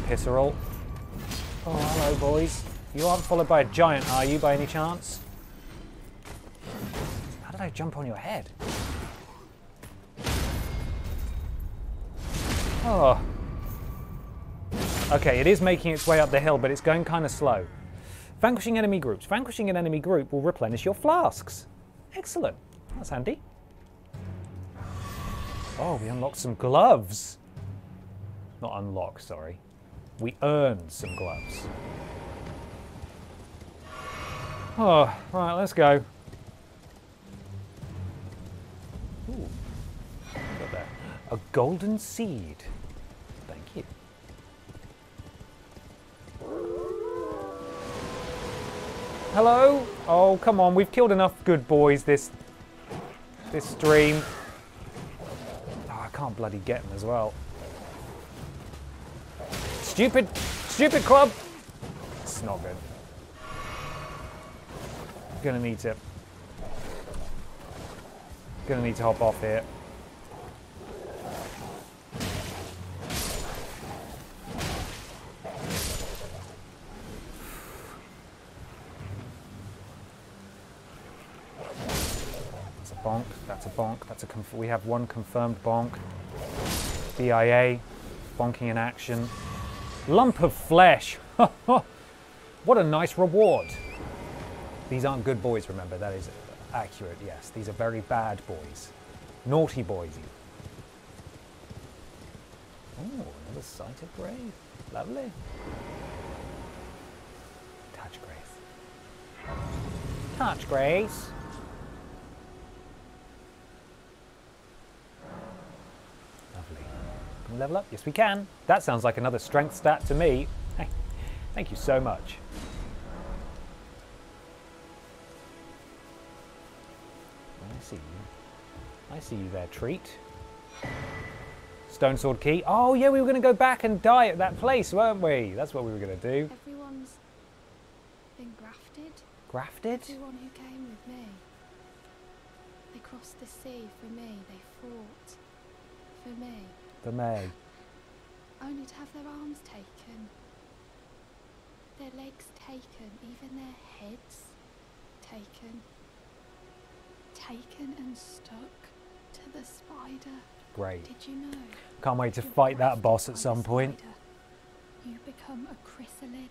Pisserol. Oh, hello, boys. You aren't followed by a giant, are you, by any chance? How did I jump on your head? Oh. Okay, it is making its way up the hill, but it's going kind of slow. Vanquishing enemy groups. Vanquishing an enemy group will replenish your flasks. Excellent. That's handy. Oh, we unlocked some gloves. Not unlock, sorry. We earned some gloves. Oh, right, let's go. Ooh, got? A golden seed. Thank you. Hello? Oh, come on, we've killed enough good boys this this stream. Oh, I can't bloody get them as well. Stupid, stupid club. It's not good. Gonna need to. Gonna need to hop off here. That's a bonk. That's a bonk. That's a. We have one confirmed bonk. BIA, bonking in action. Lump of flesh. what a nice reward. These aren't good boys, remember. That is accurate, yes. These are very bad boys. Naughty boys. You. Oh, another site of grace. Lovely. Touch Grace. Touch Grace. Lovely. Can level up? Yes, we can. That sounds like another strength stat to me. Hey, thank you so much. I see you. I see you there, treat. Stone Sword Key. Oh, yeah, we were going to go back and die at that place, weren't we? That's what we were going to do. Everyone's been grafted. Grafted? Everyone who came with me. They crossed the sea for me. They fought for me. The May. Only to have their arms taken. Their legs taken. Even their heads taken. Taken and stuck to the spider. Great. Did you know? Can't wait to fight that boss at some point. You become a chrysalid.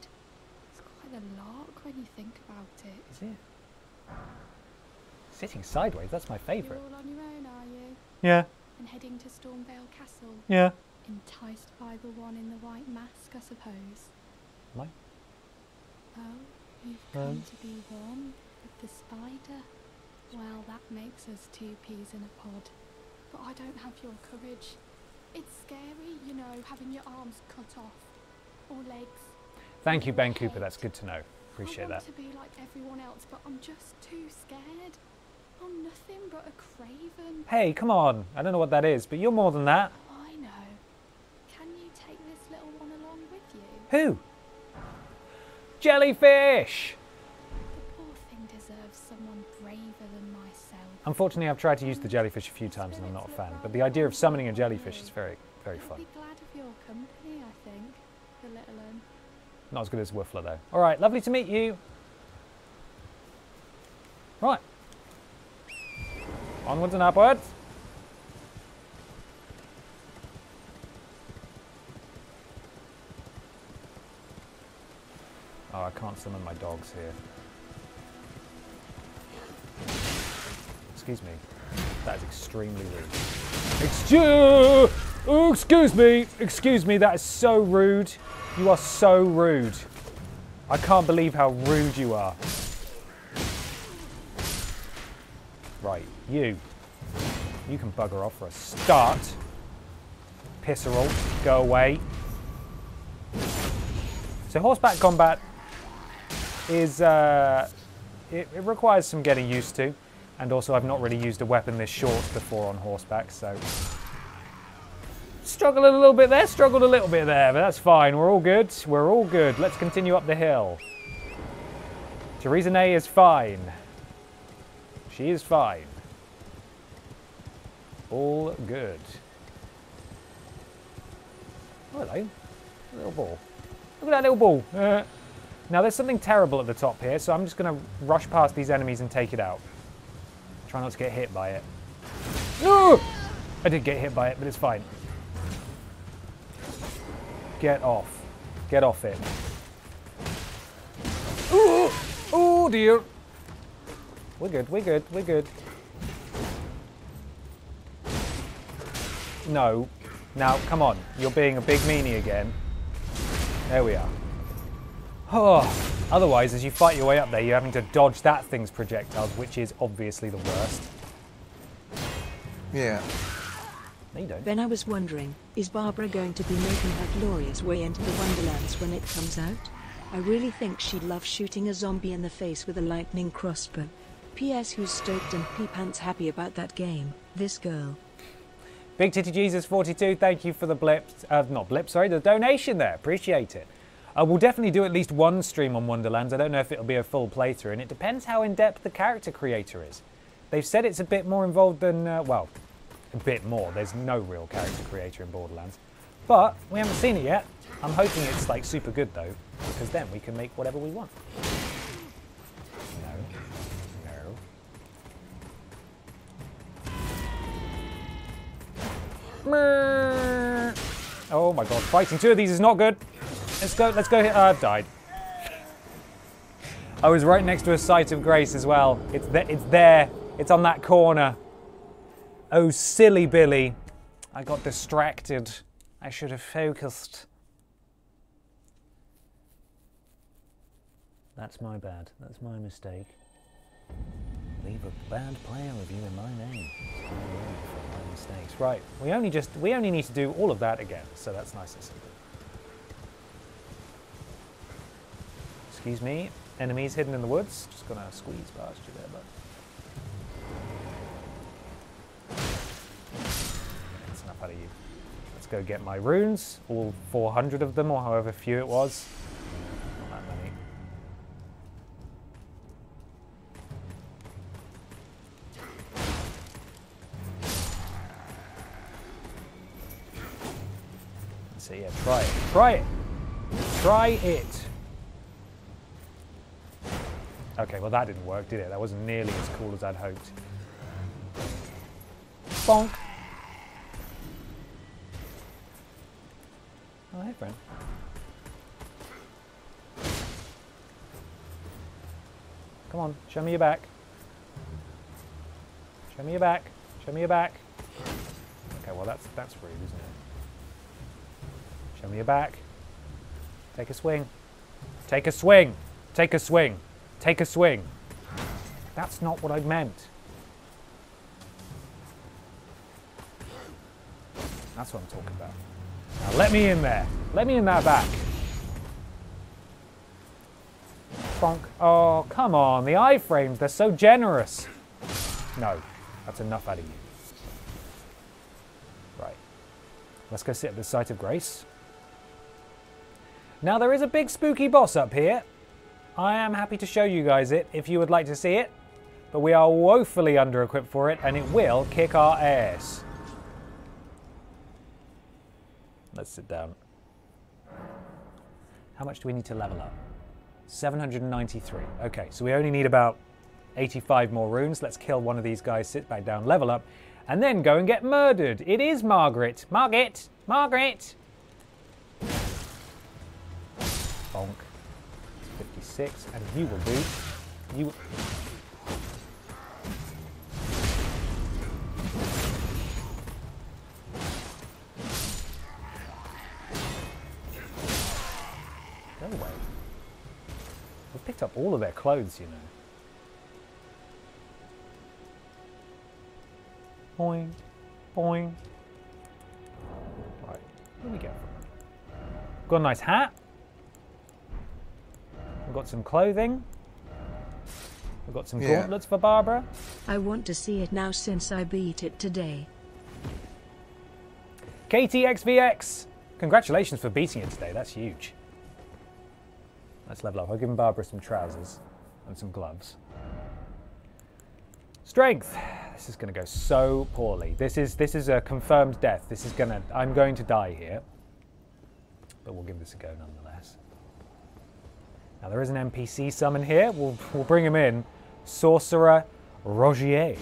It's quite a lark when you think about it. Is it? Sitting sideways, that's my favourite. You're all on your own, are you? Yeah, And heading to Stormveil Castle. yeah. Enticed by the one in the white mask, I suppose. I? Oh, you've come Um. to be one with the spider. Well, that makes us two peas in a pod. But I don't have your courage. It's scary, you know, having your arms cut off. Or legs. Thank you, Ben. Cooper. That's good to know. Appreciate I that. want to be like everyone else, but I'm just too scared. I'm nothing but a craven. Hey, come on. I don't know what that is, but you're more than that. I know. Can you take this little one along with you? Who? Jellyfish! The poor thing deserves someone braver than myself. Unfortunately, I've tried to use the jellyfish a few times and I'm not a fan, but the idea of summoning a jellyfish is very, very He'll fun. be glad of your company, I think, the little one. Not as good as Wiffler, though. All right, lovely to meet you. Right. Onwards and upwards. Oh, I can't summon my dogs here. Excuse me. That is extremely rude. Excuse, oh, excuse me. Excuse me. That is so rude. You are so rude. I can't believe how rude you are. Right, you. You can bugger off for a start. Pisserel, go away. So horseback combat is uh, it, it requires some getting used to, and also I've not really used a weapon this short before on horseback, so struggled a little bit there, struggled a little bit there, but that's fine. We're all good. We're all good. Let's continue up the hill. Theresa Nay is fine. She is fine. All good. Hello. Little ball. Look at that little ball. Uh, now, there's something terrible at the top here, so I'm just going to rush past these enemies and take it out. Try not to get hit by it. No! I did get hit by it, but it's fine. Get off. Get off it. Ooh! Oh dear. We're good, we're good, we're good. No. Now, come on. You're being a big meanie again. There we are. Oh, otherwise, as you fight your way up there, you're having to dodge that thing's projectiles, which is obviously the worst. Yeah. No, you don't. Then I was wondering, is Barbara going to be making her glorious way into the Wonderlands when it comes out? I really think she'd love shooting a zombie in the face with a lightning crossbow. P.S. Who's stoked and pee pants happy about that game? This girl. Big Titty Jesus 42, thank you for the blip, uh, not blip, sorry, the donation there. Appreciate it. Uh, we'll definitely do at least one stream on Wonderlands. I don't know if it'll be a full playthrough, and it depends how in depth the character creator is. They've said it's a bit more involved than, uh, well, a bit more. There's no real character creator in Borderlands. But we haven't seen it yet. I'm hoping it's like super good though, because then we can make whatever we want. Oh my god, fighting two of these is not good. Let's go, let's go. Oh, ah, I've died. I was right next to a site of grace as well. It's, there. it's there. It's on that corner. Oh, silly Billy. I got distracted. I should have focused. That's my bad. That's my mistake. Leave a bad player review in my name. Mistakes. Right. We only just we only need to do all of that again, so that's nice and simple. Excuse me. Enemies hidden in the woods. Just gonna squeeze past you there, but. That's enough out of you. Let's go get my runes, all 400 of them, or however few it was. So yeah, try it. Try it. Try it. Okay, well that didn't work, did it? That wasn't nearly as cool as I'd hoped. Bonk. Oh, hey, friend. Come on, show me your back. Show me your back. Show me your back. Okay, well that's that's rude, isn't it? Show me your back. Take a swing. Take a swing. Take a swing. Take a swing. That's not what I meant. That's what I'm talking about. Now let me in there. Let me in that back. Bonk. Oh, come on. The iframes, they're so generous. No, that's enough out of you. Right. Let's go sit at the site of grace. Now there is a big spooky boss up here. I am happy to show you guys it if you would like to see it. But we are woefully under equipped for it and it will kick our ass. Let's sit down. How much do we need to level up? 793. Okay, so we only need about 85 more runes. Let's kill one of these guys, sit back down, level up, and then go and get murdered. It is Margaret. Margaret! Margaret! Bonk. 56, and you will do. You. Go away. We've picked up all of their clothes, you know. Boing, boing. Right, what we get from? Got a nice hat. We've got some clothing. We've got some Yeah. gauntlets for Barbara. I want to see it now since I beat it today. KTXVX! Congratulations for beating it today, that's huge. Let's level up. I've given Barbara some trousers and some gloves. Strength! This is gonna go so poorly. This is this is a confirmed death. This is gonna I'm going to die here. But we'll give this a go nonetheless. Now there is an NPC summon here. We'll we'll bring him in. Sorcerer Rogier.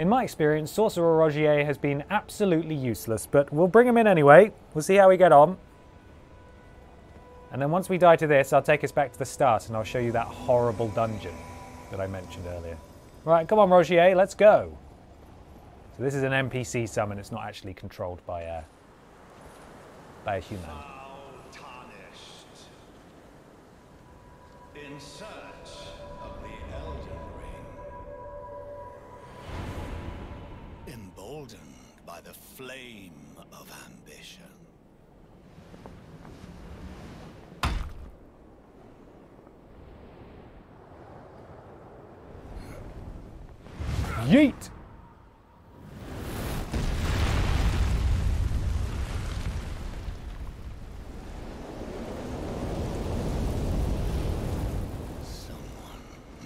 In my experience, Sorcerer Rogier has been absolutely useless, but we'll bring him in anyway. We'll see how we get on. And then once we die to this, I'll take us back to the start and I'll show you that horrible dungeon that I mentioned earlier. Right, come on, Rogier, let's go. So this is an NPC summon. It's not actually controlled by a, by a human. tarnished. In search of the Elden Ring. Emboldened by the flame of ambition. Yeet!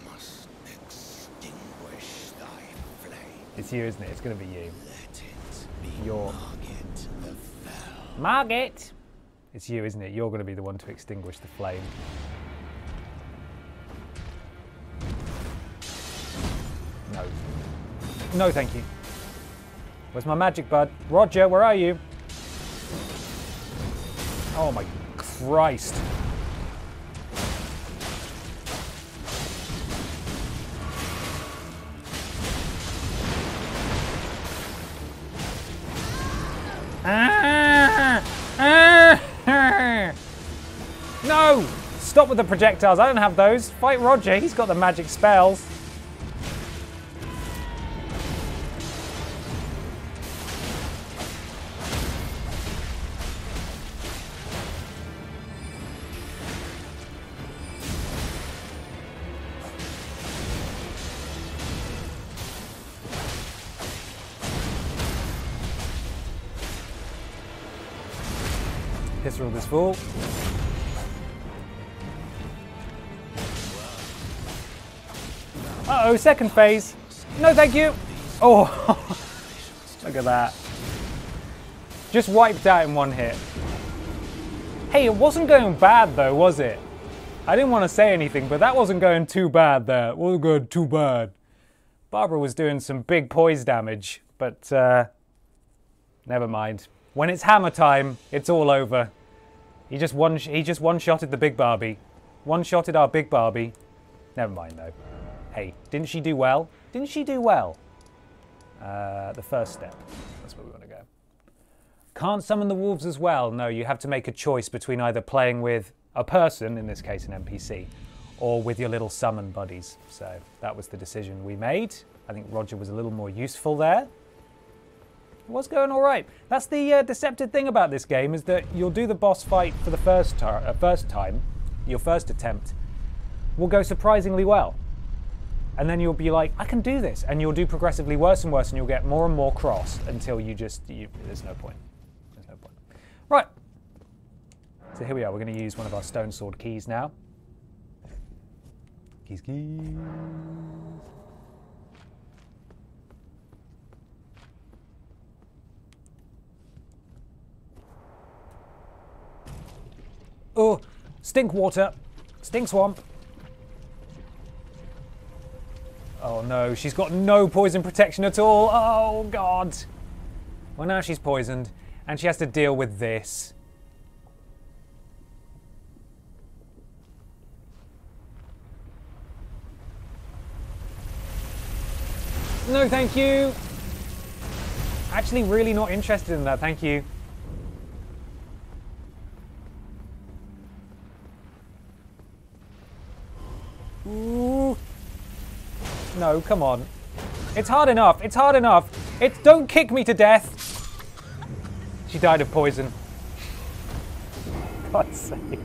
Must extinguish thy flame. It's you, isn't it? It's going to be you. Let it be Your Margit the Fell. Margit! It's you, isn't it? You're going to be the one to extinguish the flame. No. No, thank you. Where's my magic bud? Roger, where are you? Oh my Christ. No! Stop with the projectiles. I don't have those. Fight Roger. He's got the magic spells. Piss roll this fool. Uh oh, second phase. No, thank you. Oh, look at that. Just wiped out in one hit. Hey, it wasn't going bad though, was it? I didn't want to say anything, but that wasn't going too bad there. It wasn't going too bad. Barbara was doing some big poise damage, but uh, never mind. When it's hammer time, it's all over. He just one he just one shotted the big Barbie. One shotted our big Barbie. Never mind though. Hey, didn't she do well? Didn't she do well? Uh, the first step. That's where we want to go. Can't summon the wolves as well. No, you have to make a choice between either playing with a person, in this case an NPC, or with your little summon buddies. So that was the decision we made. I think Roger was a little more useful there. Was going all right. That's the uh, deceptive thing about this game is that you'll do the boss fight for the first, uh, first time, your first attempt, will go surprisingly well. And then you'll be like, I can do this. And you'll do progressively worse and worse, and you'll get more and more cross until you just, you, there's no point. There's no point. Right. So here we are. We're going to use one of our stone sword keys now. Keys, keys. Oh, stink water. Stink swamp. Oh no, she's got no poison protection at all. Oh god. Well, now she's poisoned, and she has to deal with this. No, thank you. Actually, really not interested in that, thank you. Ooh. No, come on. It's hard enough. It's hard enough. It's don't kick me to death. She died of poison. God's sake.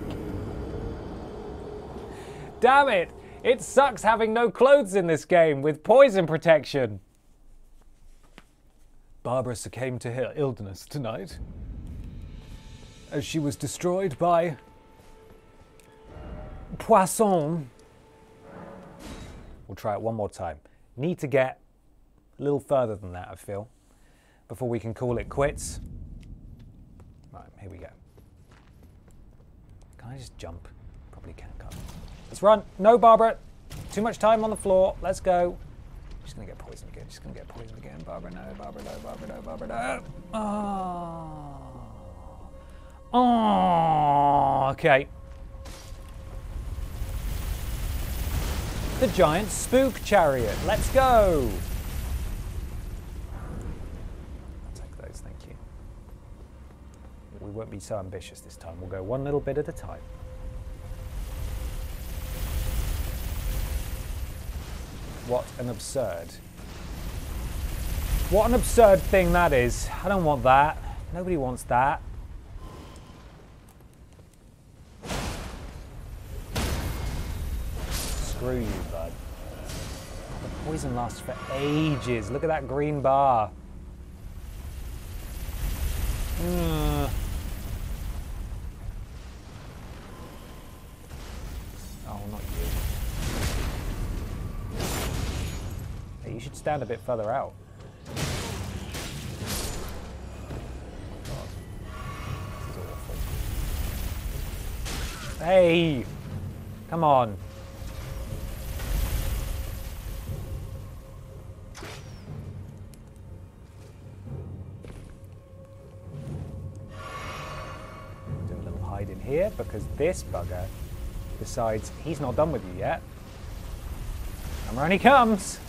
Damn it. It sucks having no clothes in this game with poison protection. Barbara succumbed to her illness tonight as she was destroyed by Poisson. We'll try it one more time. Need to get a little further than that, I feel, before we can call it quits. Right, here we go. Can I just jump? Probably can, can't I? Let's run. No, Barbara. Too much time on the floor. Let's go. She's gonna get poisoned again. She's gonna get poisoned again. Barbara, no. Barbara, no. Barbara, no. Barbara, no. Oh. Oh. Okay. The giant spook chariot. Let's go. I'll take those, thank you. We won't be so ambitious this time. We'll go one little bit at a time. What an absurd. What an absurd thing that is. I don't want that. Nobody wants that. Screw you, bud. The poison lasts for ages. Look at that green bar. Mm. Oh, not you. Hey, you should stand a bit further out. Hey! Come on. Because this bugger decides he's not done with you yet. And around he comes.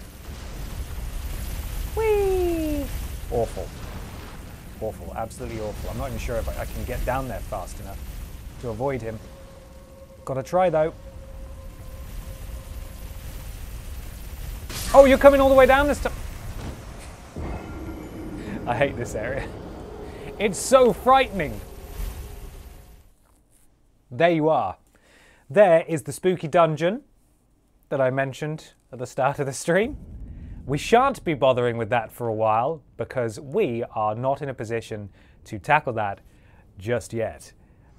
Whee! Awful. Awful, absolutely awful. I'm not even sure if I can get down there fast enough to avoid him. Gotta try though. Oh, you're coming all the way down this time. I hate this area. It's so frightening. There you are. There is the spooky dungeon that I mentioned at the start of the stream. We shan't be bothering with that for a while because we are not in a position to tackle that just yet.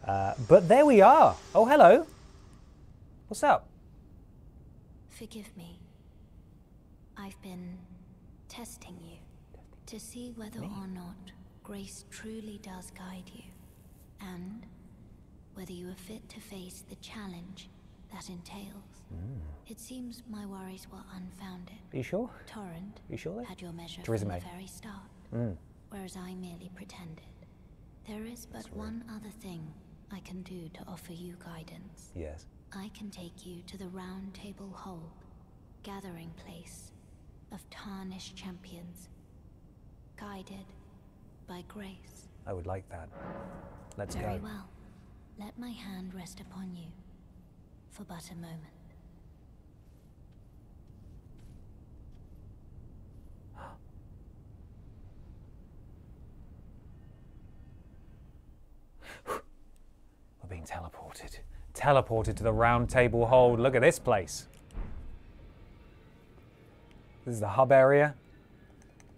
Uh, but there we are. Oh, hello. What's up? Forgive me. I've been testing you to see whether or not grace truly does guide you, and whether you are fit to face the challenge that entails. It seems my worries were unfounded. Are you sure? Torrent Are You sure had your measure Theresa from May. the very start, Mm. whereas I merely pretended. There is but one other thing I can do to offer you guidance. Yes. I can take you to the Round Table Hold, gathering place of tarnished champions, guided by grace. I would like that. Let's Very go. well. Let my hand rest upon you for but a moment. We're being teleported. Teleported to the round table hold. Look at this place. This is the hub area.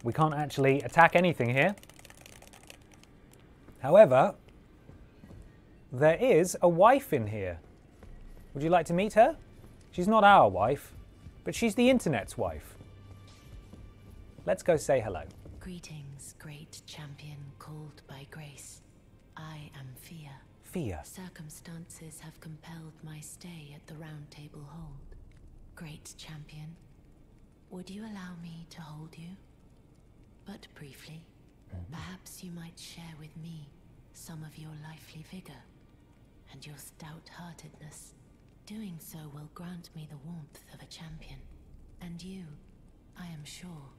We can't actually attack anything here. However, there is a wife in here. Would you like to meet her? She's not our wife, but she's the internet's wife. Let's go say hello. Greetings, great champion called by grace. I am Fia. Fia. Circumstances have compelled my stay at the Round Table Hold. Great champion, would you allow me to hold you? But briefly, mm-hmm. perhaps you might share with me some of your lively vigor and your stout-heartedness. Doing so will grant me the warmth of a champion, and you, I am sure,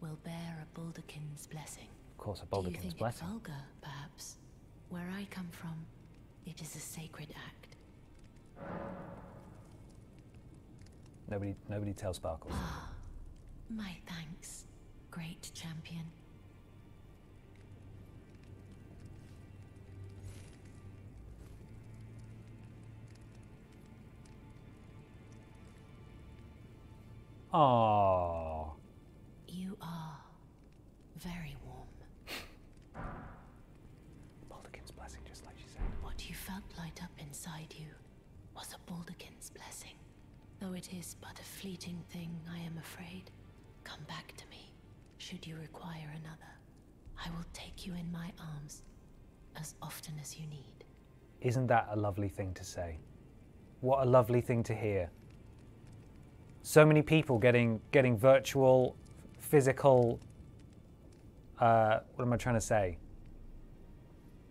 will bear a Baldachin's blessing. Of course, a Do you Baldachin's think blessing. It's vulgar, perhaps. Where I come from, it is a sacred act. Nobody, nobody tell Sparkles. Ah, My thanks, great champion. Aww. You are very warm. Baldachin's blessing, just like she said. What you felt light up inside you was a Baldachin's blessing. Though it is but a fleeting thing, I am afraid. Come back to me, should you require another. I will take you in my arms as often as you need. Isn't that a lovely thing to say? What a lovely thing to hear. So many people getting getting virtual, physical. Uh, what am I trying to say?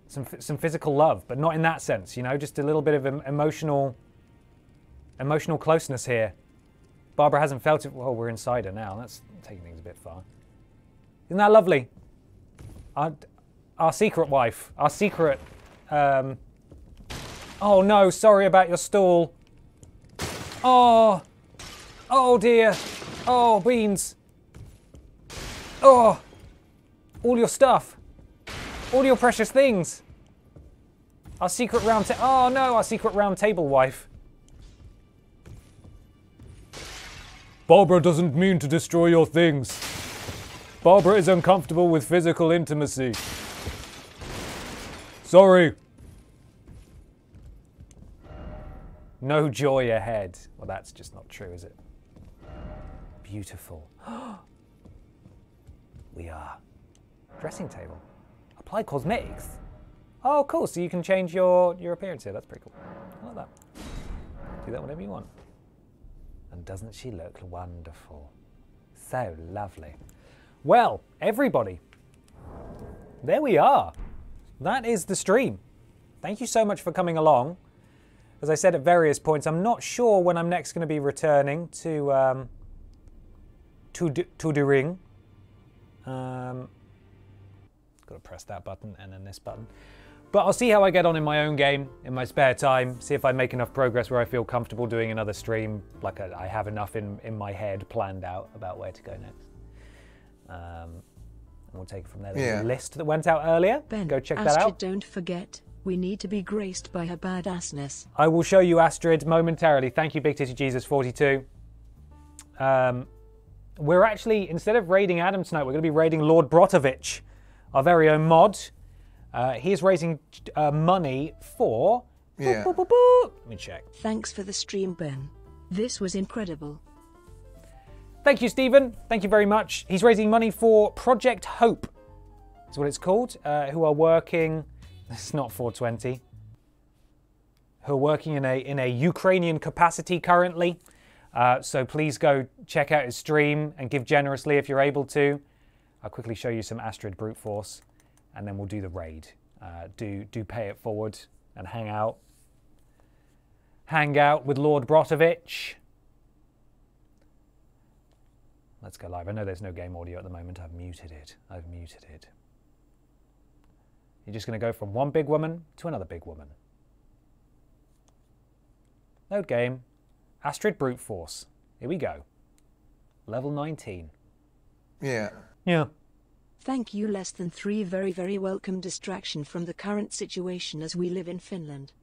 Some some physical love, but not in that sense. You know, just a little bit of emotional, emotional closeness here. Barbara hasn't felt it. Well, we're inside her now. That's taking things a bit far. Isn't that lovely? Our, our secret wife, our secret. Um, oh no, sorry about your stool. Oh, oh dear. Oh, beans. Oh! All your stuff. All your precious things. Our secret round table. Oh no, our secret round table wife. Barbara doesn't mean to destroy your things. Barbara is uncomfortable with physical intimacy. Sorry. No joy ahead. Well, that's just not true, is it? Beautiful. we are. Dressing table. Apply cosmetics. Oh, cool. So you can change your, your appearance here. That's pretty cool. I like that. Do that whenever you want. And doesn't she look wonderful? So lovely. Well, everybody, there we are. That is the stream. Thank you so much for coming along. As I said at various points, I'm not sure when I'm next going to be returning to um, to D- to the ring. Um, got to press that button and then this button. But I'll see how I get on in my own game in my spare time. See if I make enough progress where I feel comfortable doing another stream. Like I, I have enough in in my head planned out about where to go next. Um, and we'll take it from there. There's Yeah. a list that went out earlier. Ben, Go check that Astrid, out. don't forget, we need to be graced by her badassness. I will show you Astrid momentarily. Thank you, Big Titty Jesus 42. Um, we're actually, instead of raiding Adam tonight, we're going to be raiding Lord Brotovich, our very own mod. Uh, he is raising uh, money for. Yeah. Boop, boop, boop, boop. Let me check. Thanks for the stream, Ben. This was incredible. Thank you, Stephen. Thank you very much. He's raising money for Project Hope, is what it's called, uh, who are working. It's not 420. Who are working in a in a Ukrainian capacity currently. Uh, so please go check out his stream and give generously if you're able to. I'll quickly show you some Astrid brute force, and then we'll do the raid. Uh, do do pay it forward and hang out. Hang out with Lord Brotovich. Let's go live. I know there's no game audio at the moment. I've muted it. I've muted it. You're just going to go from one big woman to another big woman. Load game. Astrid Brute Force. Here we go. Level 19. Yeah. Yeah. Thank you, less than three. Very, very welcome distraction from the current situation as we live in Finland.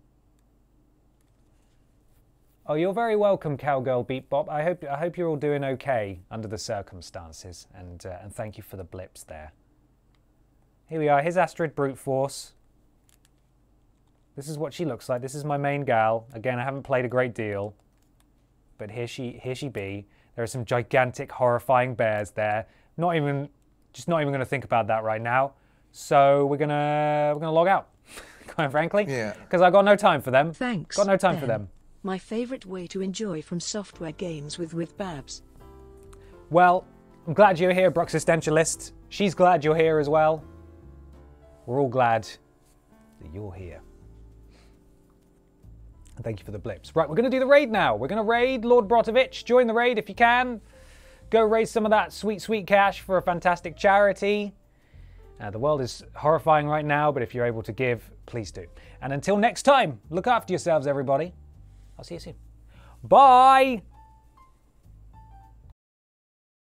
Oh, you're very welcome, Cowgirl Beepbot. I hope I hope you're all doing okay under the circumstances, and uh, and thank you for the blips there. Here we are. Here's Astrid Brute Force. This is what she looks like. This is my main gal. Again, I haven't played a great deal, but here she here she be. There are some gigantic, horrifying bears there. Not even, just not even going to think about that right now. So we're gonna we're gonna log out, quite frankly. Yeah. Because I got no time for them. Thanks. Got no time for them. My favorite way to enjoy from software games with with Babs. Well, I'm glad you're here, Bruxistentialist. She's glad you're here as well. We're all glad that you're here. And thank you for the blips. Right, we're going to do the raid now. We're going to raid Lord Brotovich. Join the raid if you can. Go raise some of that sweet, sweet cash for a fantastic charity. Uh, the world is horrifying right now, but if you're able to give, please do. And until next time, look after yourselves, everybody. I'll see you soon. Bye!